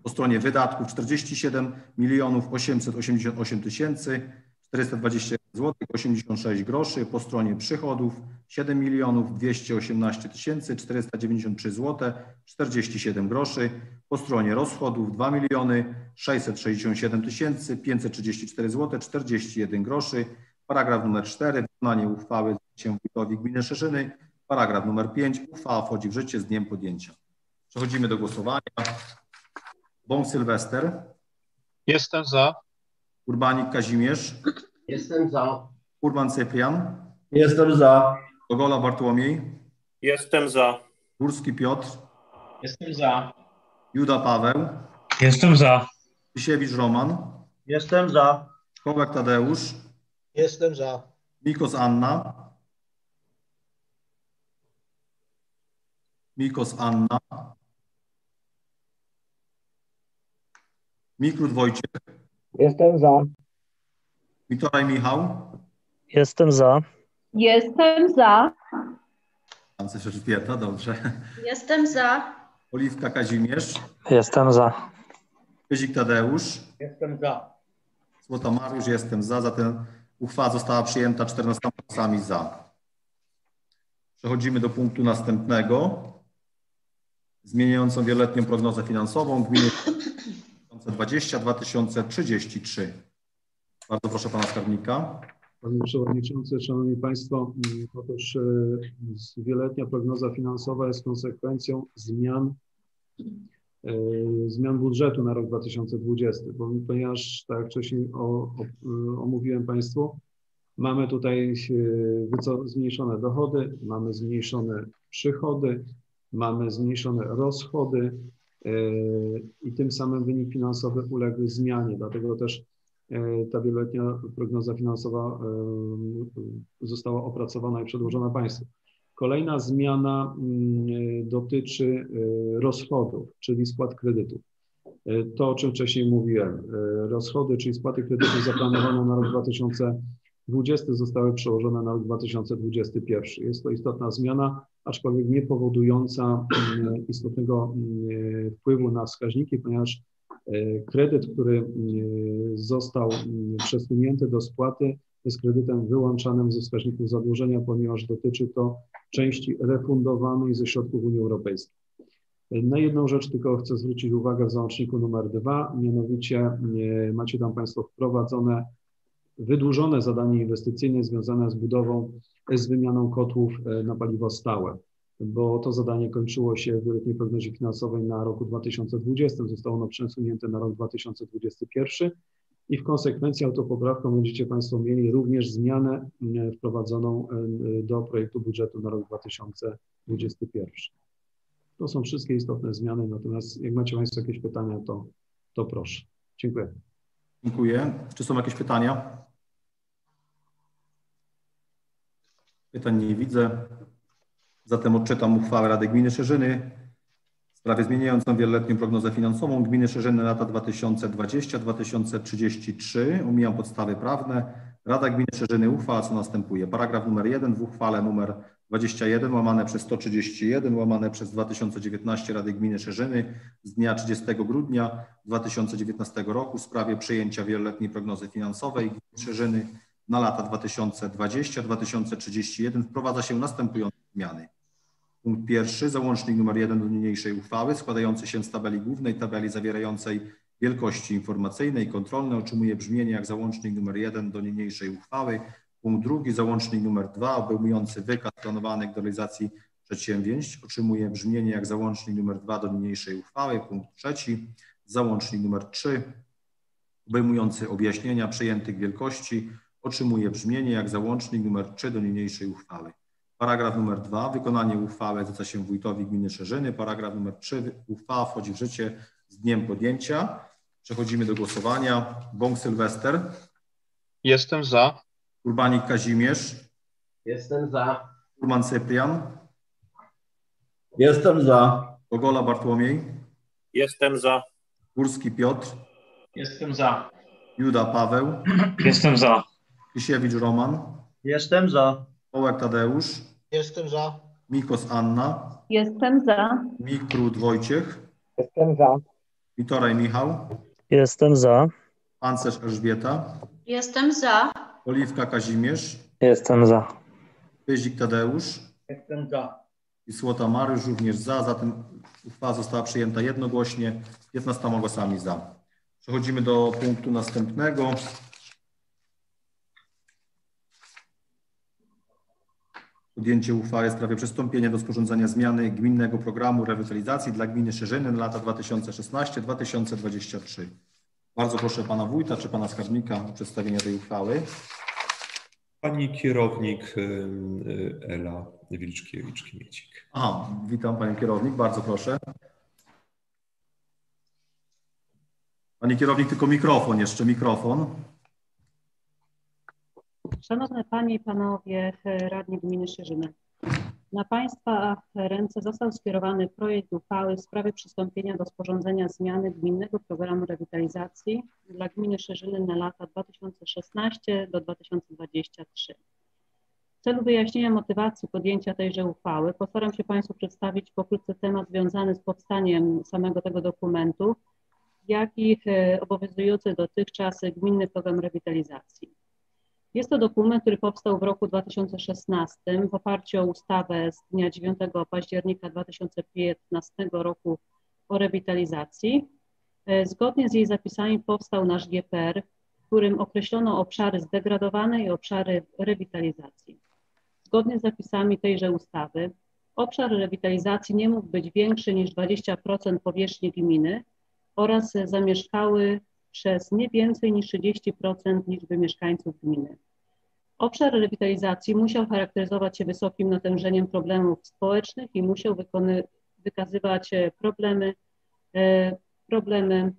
po stronie wydatków 47 milionów 888 tysięcy 420 zł 86 groszy. Po stronie przychodów 7 milionów 218 tysięcy 493 zł 47 groszy. Po stronie rozchodów 2 miliony 667 tysięcy 534 zł 41 groszy. Paragraf numer 4. Wykonanie uchwały z wójtowi gminy Szerzyny. Paragraf numer 5. Uchwała wchodzi w życie z dniem podjęcia. Przechodzimy do głosowania. Bąk Sylwester. Jestem za. Urbanik Kazimierz. Jestem za. Urban Cyprian. Jestem za. Gogola Bartłomiej. Jestem za. Górski Piotr. Jestem za. Juda Paweł. Jestem za. Pisiewicz Roman. Jestem za. Kołek Tadeusz. Jestem za. Mikos Anna. Mikos Anna. Mikrut Wojciech. Jestem za. Witoraj Michał. Jestem za. Jestem za. Pan Elżbieta, dobrze. Jestem za. Oliwka Kazimierz. Jestem za. Pyzik Tadeusz. Jestem za. Złota Mariusz, jestem za. Zatem uchwała została przyjęta 14 głosami za. Przechodzimy do punktu następnego. Zmieniającą wieloletnią prognozę finansową gminy 2020-2033. Bardzo proszę pana skarbnika. Panie Przewodniczący, Szanowni Państwo, mm, otóż e, wieloletnia prognoza finansowa jest konsekwencją zmian, e, zmian budżetu na rok 2020, bo, ponieważ, tak jak wcześniej o, o, omówiłem Państwu, mamy tutaj e, zmniejszone dochody, mamy zmniejszone przychody, mamy zmniejszone rozchody i tym samym wynik finansowy uległ zmianie, dlatego też E, ta wieloletnia prognoza finansowa e, została opracowana i przedłożona Państwu. Kolejna zmiana mm, dotyczy e, rozchodów, czyli spłat kredytów. To, o czym wcześniej mówiłem. Rozchody, czyli spłaty kredytów zaplanowane na rok 2020 zostały przełożone na rok 2021. Jest to istotna zmiana, aczkolwiek nie powodująca mm, istotnego mm, wpływu na wskaźniki, ponieważ E, kredyt, który e, został przesunięty do spłaty, jest kredytem wyłączanym ze wskaźników zadłużenia, ponieważ dotyczy to części refundowanej ze środków Unii Europejskiej. E, na jedną rzecz tylko chcę zwrócić uwagę w załączniku numer dwa, mianowicie macie tam Państwo wprowadzone wydłużone zadanie inwestycyjne związane z budową, z wymianą kotłów na paliwo stałe bo to zadanie kończyło się w prognozie finansowej na roku 2020, zostało ono przesunięte na rok 2021 i w konsekwencji autopoprawką będziecie Państwo mieli również zmianę mm, wprowadzoną y, do projektu budżetu na rok 2021. To są wszystkie istotne zmiany, natomiast jak macie Państwo jakieś pytania, to, to proszę. Dziękuję. Dziękuję. Czy są jakieś pytania? Pytań nie widzę. Zatem odczytam uchwałę Rady Gminy Szerzyny w sprawie zmieniającą wieloletnią prognozę finansową Gminy Szerzyny lata 2020-2033. Omijam podstawy prawne. Rada Gminy Szerzyny uchwała co następuje. Paragraf numer 1 w uchwale numer 21 łamane przez 131 łamane przez 2019 Rady Gminy Szerzyny z dnia 30 grudnia 2019 roku w sprawie przyjęcia wieloletniej prognozy finansowej Gminy Szerzyny na lata 2020-2031 wprowadza się następujące zmiany. Punkt pierwszy, załącznik numer jeden do niniejszej uchwały składający się z tabeli głównej, tabeli zawierającej wielkości informacyjne i kontrolne otrzymuje brzmienie jak załącznik numer jeden do niniejszej uchwały. Punkt drugi, załącznik numer dwa obejmujący wykaz planowanych do realizacji przedsięwzięć otrzymuje brzmienie jak załącznik numer dwa do niniejszej uchwały. Punkt trzeci, załącznik numer trzy obejmujący objaśnienia przejętych wielkości otrzymuje brzmienie jak załącznik numer 3 do niniejszej uchwały. Paragraf numer 2. Wykonanie uchwały zleca się wójtowi gminy Szerzyny. Paragraf numer 3. Uchwała wchodzi w życie z dniem podjęcia. Przechodzimy do głosowania. Bąk Sylwester. Jestem za. Urbanik Kazimierz. Jestem za. Urman Cyprian. Jestem za. Bogola Bartłomiej. Jestem za. Górski Piotr. Jestem za. Juda Paweł. Jestem za. Kisiewicz Roman. Jestem za. Ołek Tadeusz. Jestem za. Mikos Anna. Jestem za. Mikrut Wojciech. Jestem za. Witoraj Michał. Jestem za. Pancerz Elżbieta. Jestem za. Oliwka Kazimierz. Jestem za. Pyzik Tadeusz. Jestem za. i Słota Mariusz również za, zatem uchwała została przyjęta jednogłośnie, 15 głosami za. Przechodzimy do punktu następnego. Podjęcie uchwały w sprawie przystąpienia do sporządzenia zmiany gminnego programu rewitalizacji dla gminy Szerzyny na lata 2016-2023. Bardzo proszę pana wójta czy pana skarbnika o przedstawienie tej uchwały. Pani kierownik y, y, Ela Wilczkiewicz-Kmiecik. Aha, witam panią kierownik, bardzo proszę. Pani kierownik, tylko mikrofon, jeszcze mikrofon. Szanowne Panie i Panowie Radni Gminy Szerzyny. Na Państwa ręce został skierowany projekt uchwały w sprawie przystąpienia do sporządzenia zmiany Gminnego Programu Rewitalizacji dla Gminy Szerzyny na lata 2016 do 2023. W celu wyjaśnienia motywacji podjęcia tejże uchwały postaram się Państwu przedstawić pokrótce temat związany z powstaniem samego tego dokumentu, jak i obowiązujący dotychczas Gminny Program Rewitalizacji. Jest to dokument, który powstał w roku 2016 w oparciu o ustawę z dnia 9 października 2015 roku o rewitalizacji. Zgodnie z jej zapisami powstał nasz GPR, w którym określono obszary zdegradowane i obszary rewitalizacji. Zgodnie z zapisami tejże ustawy obszar rewitalizacji nie mógł być większy niż 20% powierzchni gminy oraz zamieszkały przez nie więcej niż 30% liczby mieszkańców gminy. Obszar rewitalizacji musiał charakteryzować się wysokim natężeniem problemów społecznych i musiał wykazywać problemy, problemy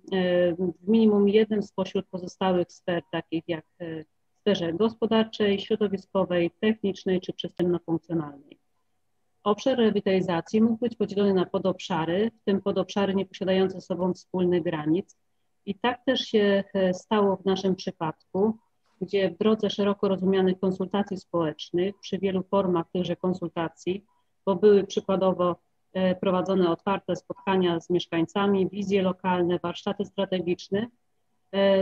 w minimum jednym spośród pozostałych sfer, takich jak sferze gospodarczej, środowiskowej, technicznej czy przestrzenno-funkcjonalnej. Obszar rewitalizacji mógł być podzielony na podobszary, w tym podobszary nieposiadające ze sobą wspólnych granic, i tak też się stało w naszym przypadku, gdzie w drodze szeroko rozumianych konsultacji społecznych, przy wielu formach tychże konsultacji, bo były przykładowo prowadzone otwarte spotkania z mieszkańcami, wizje lokalne, warsztaty strategiczne,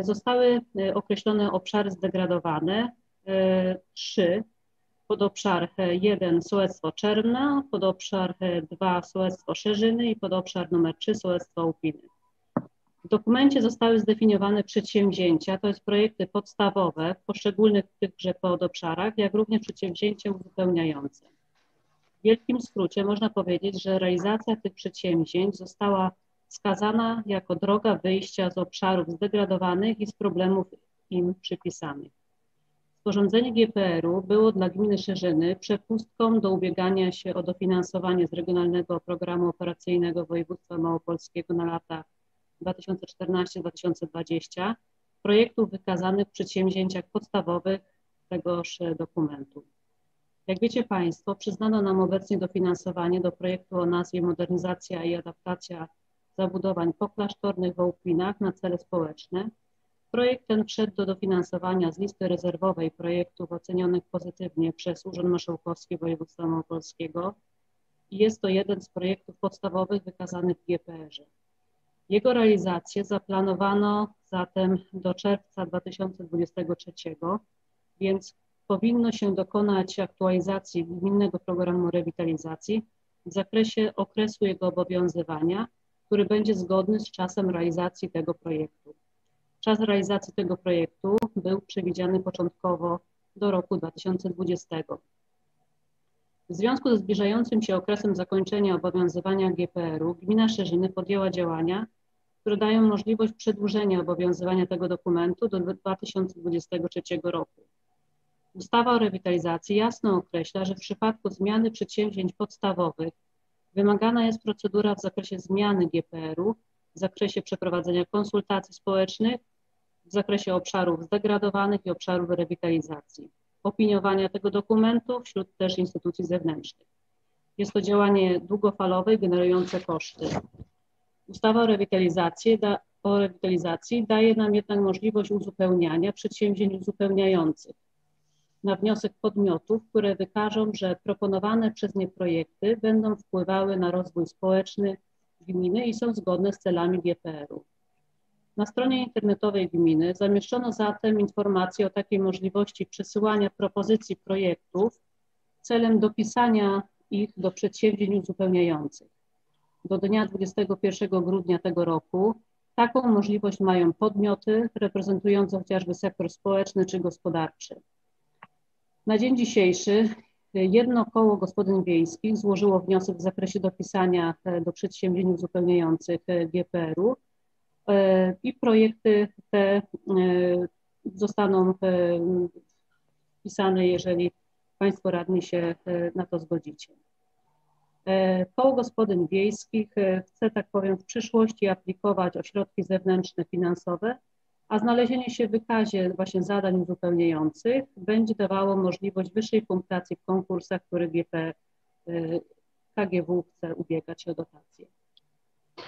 zostały określone obszary zdegradowane, trzy, podobszar 1 Sołectwo Czerna, podobszar 2 Sołectwo Szerzyny i podobszar numer 3 Sołectwo Łupiny. W dokumencie zostały zdefiniowane przedsięwzięcia, to jest projekty podstawowe w poszczególnych tychże podobszarach, jak również przedsięwzięcia uzupełniające. W wielkim skrócie można powiedzieć, że realizacja tych przedsięwzięć została wskazana jako droga wyjścia z obszarów zdegradowanych i z problemów im przypisanych. Sporządzenie GPR-u było dla gminy Szerzyny przepustką do ubiegania się o dofinansowanie z Regionalnego Programu Operacyjnego Województwa Małopolskiego na lata 2014-2020 projektów wykazanych w przedsięwzięciach podstawowych tegoż dokumentu. Jak wiecie Państwo, przyznano nam obecnie dofinansowanie do projektu o nazwie Modernizacja i adaptacja zabudowań poklasztornych w Ołpinach na cele społeczne. Projekt ten wszedł do dofinansowania z listy rezerwowej projektów ocenionych pozytywnie przez Urząd Marszałkowski Województwa Małopolskiego i jest to jeden z projektów podstawowych wykazanych w GPR-ze. Jego realizację zaplanowano zatem do czerwca 2023, więc powinno się dokonać aktualizacji Gminnego Programu Rewitalizacji w zakresie okresu jego obowiązywania, który będzie zgodny z czasem realizacji tego projektu. Czas realizacji tego projektu był przewidziany początkowo do roku 2020. W związku ze zbliżającym się okresem zakończenia obowiązywania GPR-u gmina Szerzyny podjęła działania które dają możliwość przedłużenia obowiązywania tego dokumentu do 2023 roku. Ustawa o rewitalizacji jasno określa, że w przypadku zmiany przedsięwzięć podstawowych wymagana jest procedura w zakresie zmiany GPR-u, w zakresie przeprowadzenia konsultacji społecznych, w zakresie obszarów zdegradowanych i obszarów rewitalizacji, opiniowania tego dokumentu wśród też instytucji zewnętrznych. Jest to działanie długofalowe generujące koszty. Ustawa o rewitalizacji, da, o rewitalizacji daje nam jednak możliwość uzupełniania przedsięwzięć uzupełniających na wniosek podmiotów, które wykażą, że proponowane przez nie projekty będą wpływały na rozwój społeczny gminy i są zgodne z celami GPR-u. Na stronie internetowej gminy zamieszczono zatem informacje o takiej możliwości przesyłania propozycji projektów celem dopisania ich do przedsięwzięć uzupełniających. Do dnia 21 grudnia tego roku taką możliwość mają podmioty reprezentujące chociażby sektor społeczny czy gospodarczy. Na dzień dzisiejszy jedno koło gospodyń wiejskich złożyło wniosek w zakresie dopisania e, do przedsięwzięć uzupełniających e, GPR-u e, i projekty te zostaną wpisane, jeżeli Państwo radni się na to zgodzicie. Koło gospodyń wiejskich chce, tak powiem, w przyszłości aplikować o środki zewnętrzne finansowe a znalezienie się w wykazie właśnie zadań uzupełniających będzie dawało możliwość wyższej punktacji w konkursach, które GP KGW chce ubiegać się o dotacje.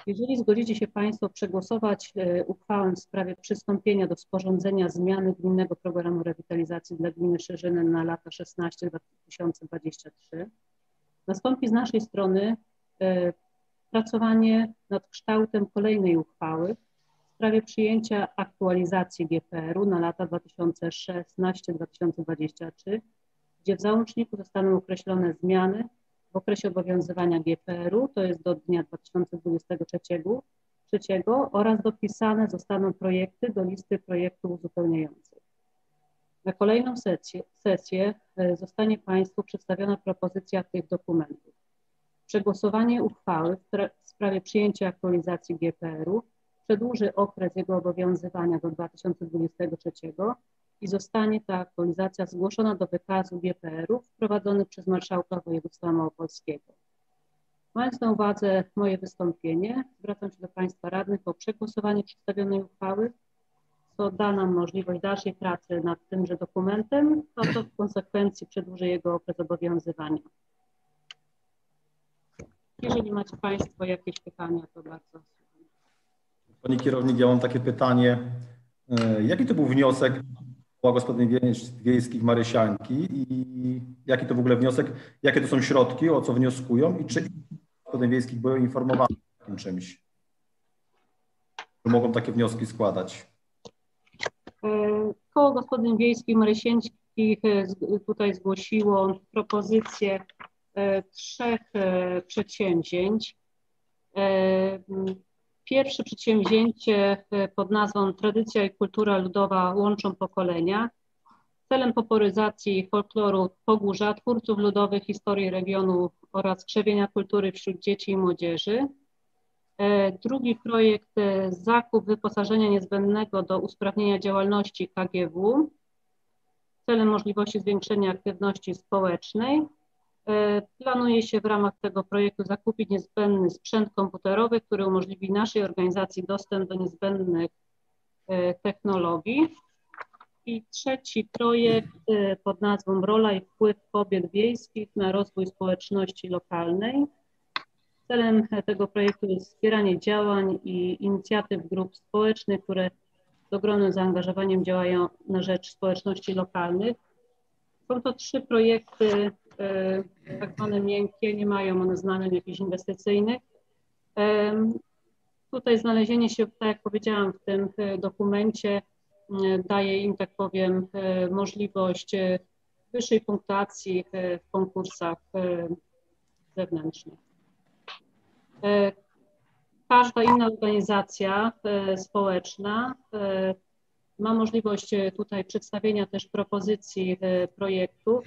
Jeżeli zgodzicie się Państwo przegłosować y, uchwałę w sprawie przystąpienia do sporządzenia zmiany Gminnego Programu Rewitalizacji dla Gminy Szerzyny na lata 16-2023, nastąpi z naszej strony y, pracowanie nad kształtem kolejnej uchwały, w sprawie przyjęcia aktualizacji GPR-u na lata 2016-2023, gdzie w załączniku zostaną określone zmiany w okresie obowiązywania GPR-u, to jest do dnia 2023 trzeciego, oraz dopisane zostaną projekty do listy projektów uzupełniających. Na kolejną sesję, sesję e, zostanie Państwu przedstawiona propozycja tych dokumentów. Przegłosowanie uchwały w sprawie przyjęcia aktualizacji GPR-u przedłuży okres jego obowiązywania do 2023 i zostanie ta aktualizacja zgłoszona do wykazu GPR-u wprowadzony przez Marszałka Województwa Małopolskiego. Mając na uwadze moje wystąpienie, zwracam się do Państwa radnych o przegłosowanie przedstawionej uchwały, co da nam możliwość dalszej pracy nad tymże dokumentem, a to w konsekwencji przedłuży jego okres obowiązywania. Jeżeli macie Państwo jakieś pytania, to bardzo Panie kierownik, ja mam takie pytanie. E, jaki to był wniosek koła gospodyń wiejskich Marysianki i jaki to w ogóle wniosek, jakie to są środki, o co wnioskują i czy gospodyń wiejskich były informowane o tym czymś? Czy mogą takie wnioski składać? E, koło gospodyń wiejskich Marysiańskich e, tutaj zgłosiło propozycję trzech przedsięwzięć. Pierwsze przedsięwzięcie e, pod nazwą Tradycja i kultura ludowa łączą pokolenia. Celem poporyzacji folkloru Pogórza, twórców ludowych historii regionu oraz krzewienia kultury wśród dzieci i młodzieży. E, drugi projekt e, zakup wyposażenia niezbędnego do usprawnienia działalności KGW celem możliwości zwiększenia aktywności społecznej. E, planuje się w ramach tego projektu zakupić niezbędny sprzęt komputerowy, który umożliwi naszej organizacji dostęp do niezbędnych technologii. I trzeci projekt pod nazwą Rola i wpływ kobiet wiejskich na rozwój społeczności lokalnej. Celem tego projektu jest wspieranie działań i inicjatyw grup społecznych, które z ogromnym zaangażowaniem działają na rzecz społeczności lokalnych. Są to trzy projekty E, tak zwane miękkie, nie mają one znamion jakichś inwestycyjnych. Tutaj znalezienie się, tak jak powiedziałam, w tym e, dokumencie e, daje im, tak powiem, możliwość wyższej punktacji w konkursach zewnętrznych. Każda inna organizacja społeczna ma możliwość tutaj przedstawienia też propozycji projektów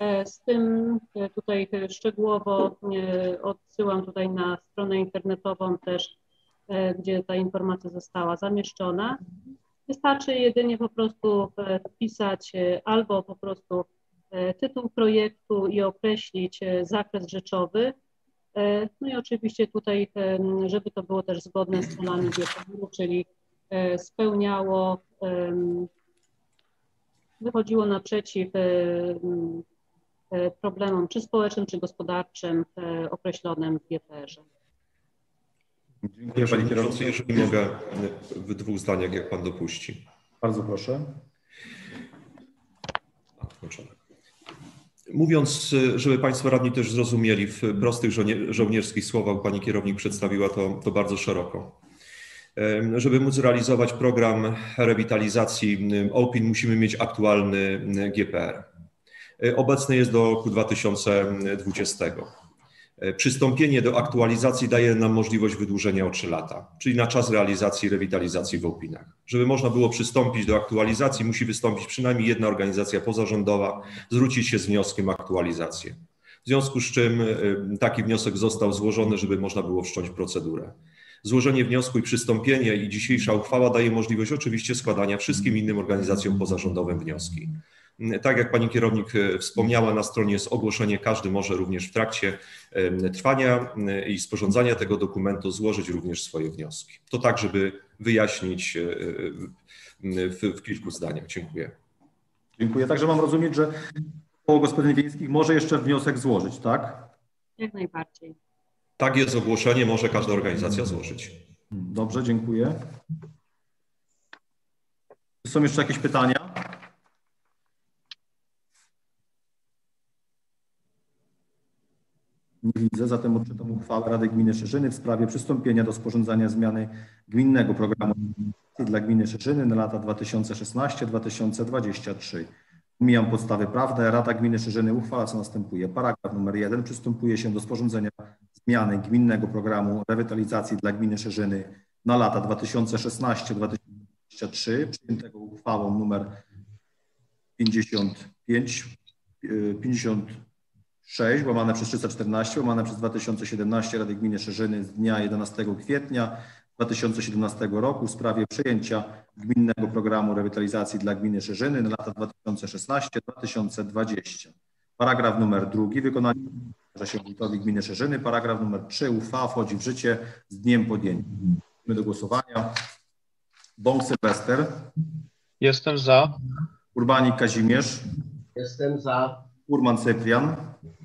E, z tym e, tutaj szczegółowo e, odsyłam tutaj na stronę internetową też gdzie ta informacja została zamieszczona. Wystarczy jedynie po prostu wpisać albo po prostu tytuł projektu i określić zakres rzeczowy. No i oczywiście tutaj, żeby to było też zgodne z celami GPW, czyli spełniało, wychodziło naprzeciw problemom czy społecznym, czy gospodarczym określonym w GPR-ze. Dziękuję Panie Kierowcy. Jeżeli mogę w dwóch zdaniach, jak Pan dopuści. Bardzo proszę. Mówiąc, żeby Państwo radni też zrozumieli, w prostych żołnierskich słowach Pani kierownik przedstawiła to, to bardzo szeroko. Żeby móc realizować program rewitalizacji OPIN, musimy mieć aktualny GPR. Obecny jest do roku 2020. Przystąpienie do aktualizacji daje nam możliwość wydłużenia o 3 lata, czyli na czas realizacji rewitalizacji w OPIN-ach. Żeby można było przystąpić do aktualizacji, musi wystąpić przynajmniej jedna organizacja pozarządowa, zwrócić się z wnioskiem o aktualizację. W związku z czym taki wniosek został złożony, żeby można było wszcząć procedurę. Złożenie wniosku i przystąpienie i dzisiejsza uchwała daje możliwość oczywiście składania wszystkim innym organizacjom pozarządowym wnioski. Tak jak pani kierownik wspomniała, na stronie jest ogłoszenie, każdy może również w trakcie trwania i sporządzania tego dokumentu złożyć również swoje wnioski. To tak, żeby wyjaśnić w, w kilku zdaniach. Dziękuję. Dziękuję. Także mam rozumieć, że koło gospodyń wiejskich może jeszcze wniosek złożyć, tak? Jak najbardziej. Tak jest ogłoszenie, może każda organizacja złożyć. Dobrze, dziękuję. Są jeszcze jakieś pytania? Nie widzę, zatem odczytam uchwałę Rady Gminy Szerzyny w sprawie przystąpienia do sporządzania zmiany gminnego programu dla gminy Szerzyny na lata 2016-2023. Pomijam podstawy prawne. Rada Gminy Szerzyny uchwala, co następuje. Paragraf numer 1. Przystępuje się do sporządzenia zmiany gminnego programu rewitalizacji dla gminy Szerzyny na lata 2016-2023, przyjętego uchwałą numer 55, 56, łamane przez 314, łamane przez 2017 Rady Gminy Szerzyny z dnia 11 kwietnia 2017 roku w sprawie przejęcia gminnego programu rewitalizacji dla gminy Szerzyny na lata 2016-2020. Paragraf numer drugi. Wykonanie się wójtowi gminy Szerzyny. Paragraf numer trzy. Uchwała wchodzi w życie z dniem podjęcia. Przechodzimy do głosowania. Bąk Sylwester. Jestem za. Urbanik Kazimierz. Jestem za. Urman Cyprian.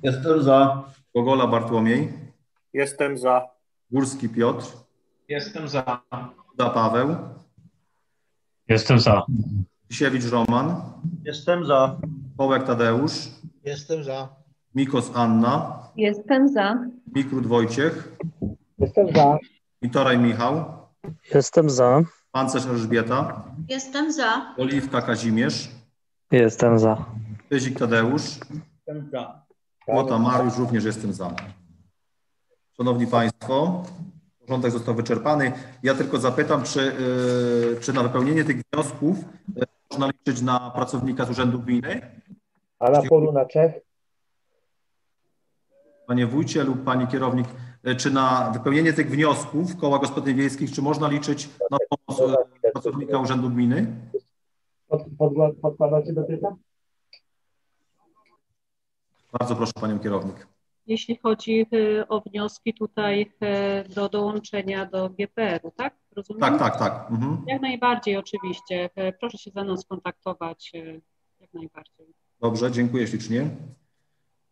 Jestem za. Gogola Bartłomiej. Jestem za. Górski Piotr. Jestem za. Duda Paweł. Jestem za. Kisiewicz Roman. Jestem za. Połek Tadeusz. Jestem za. Mikos Anna. Jestem za. Mikrut Wojciech. Jestem za. Witoraj Michał. Jestem za. Pancerz Elżbieta. Jestem za. Oliwka Kazimierz. Jestem za. Pyzik Tadeusz. Jestem za. Kłota Mariusz, również jestem za. Szanowni Państwo, porządek został wyczerpany. Ja tylko zapytam, czy, yy, czy na wypełnienie tych wniosków yy, można liczyć na pracownika z Urzędu Gminy? A na polu na Czech? Panie wójcie lub pani kierownik, yy, czy na wypełnienie tych wniosków koła gospodyń wiejskich, czy można liczyć na pomoc yy, pracownika Urzędu Gminy? Pod, pod, podkładacie do pytań? Bardzo proszę panią kierownik. Jeśli chodzi y, o wnioski tutaj y, do dołączenia do GPR-u, tak? Rozumiem? Tak, tak, tak. Mhm. Jak najbardziej oczywiście. Y, Proszę się ze mną skontaktować jak najbardziej. Dobrze, dziękuję ślicznie.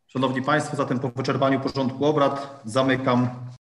Szanowni Państwo, zatem po wyczerpaniu porządku obrad zamykam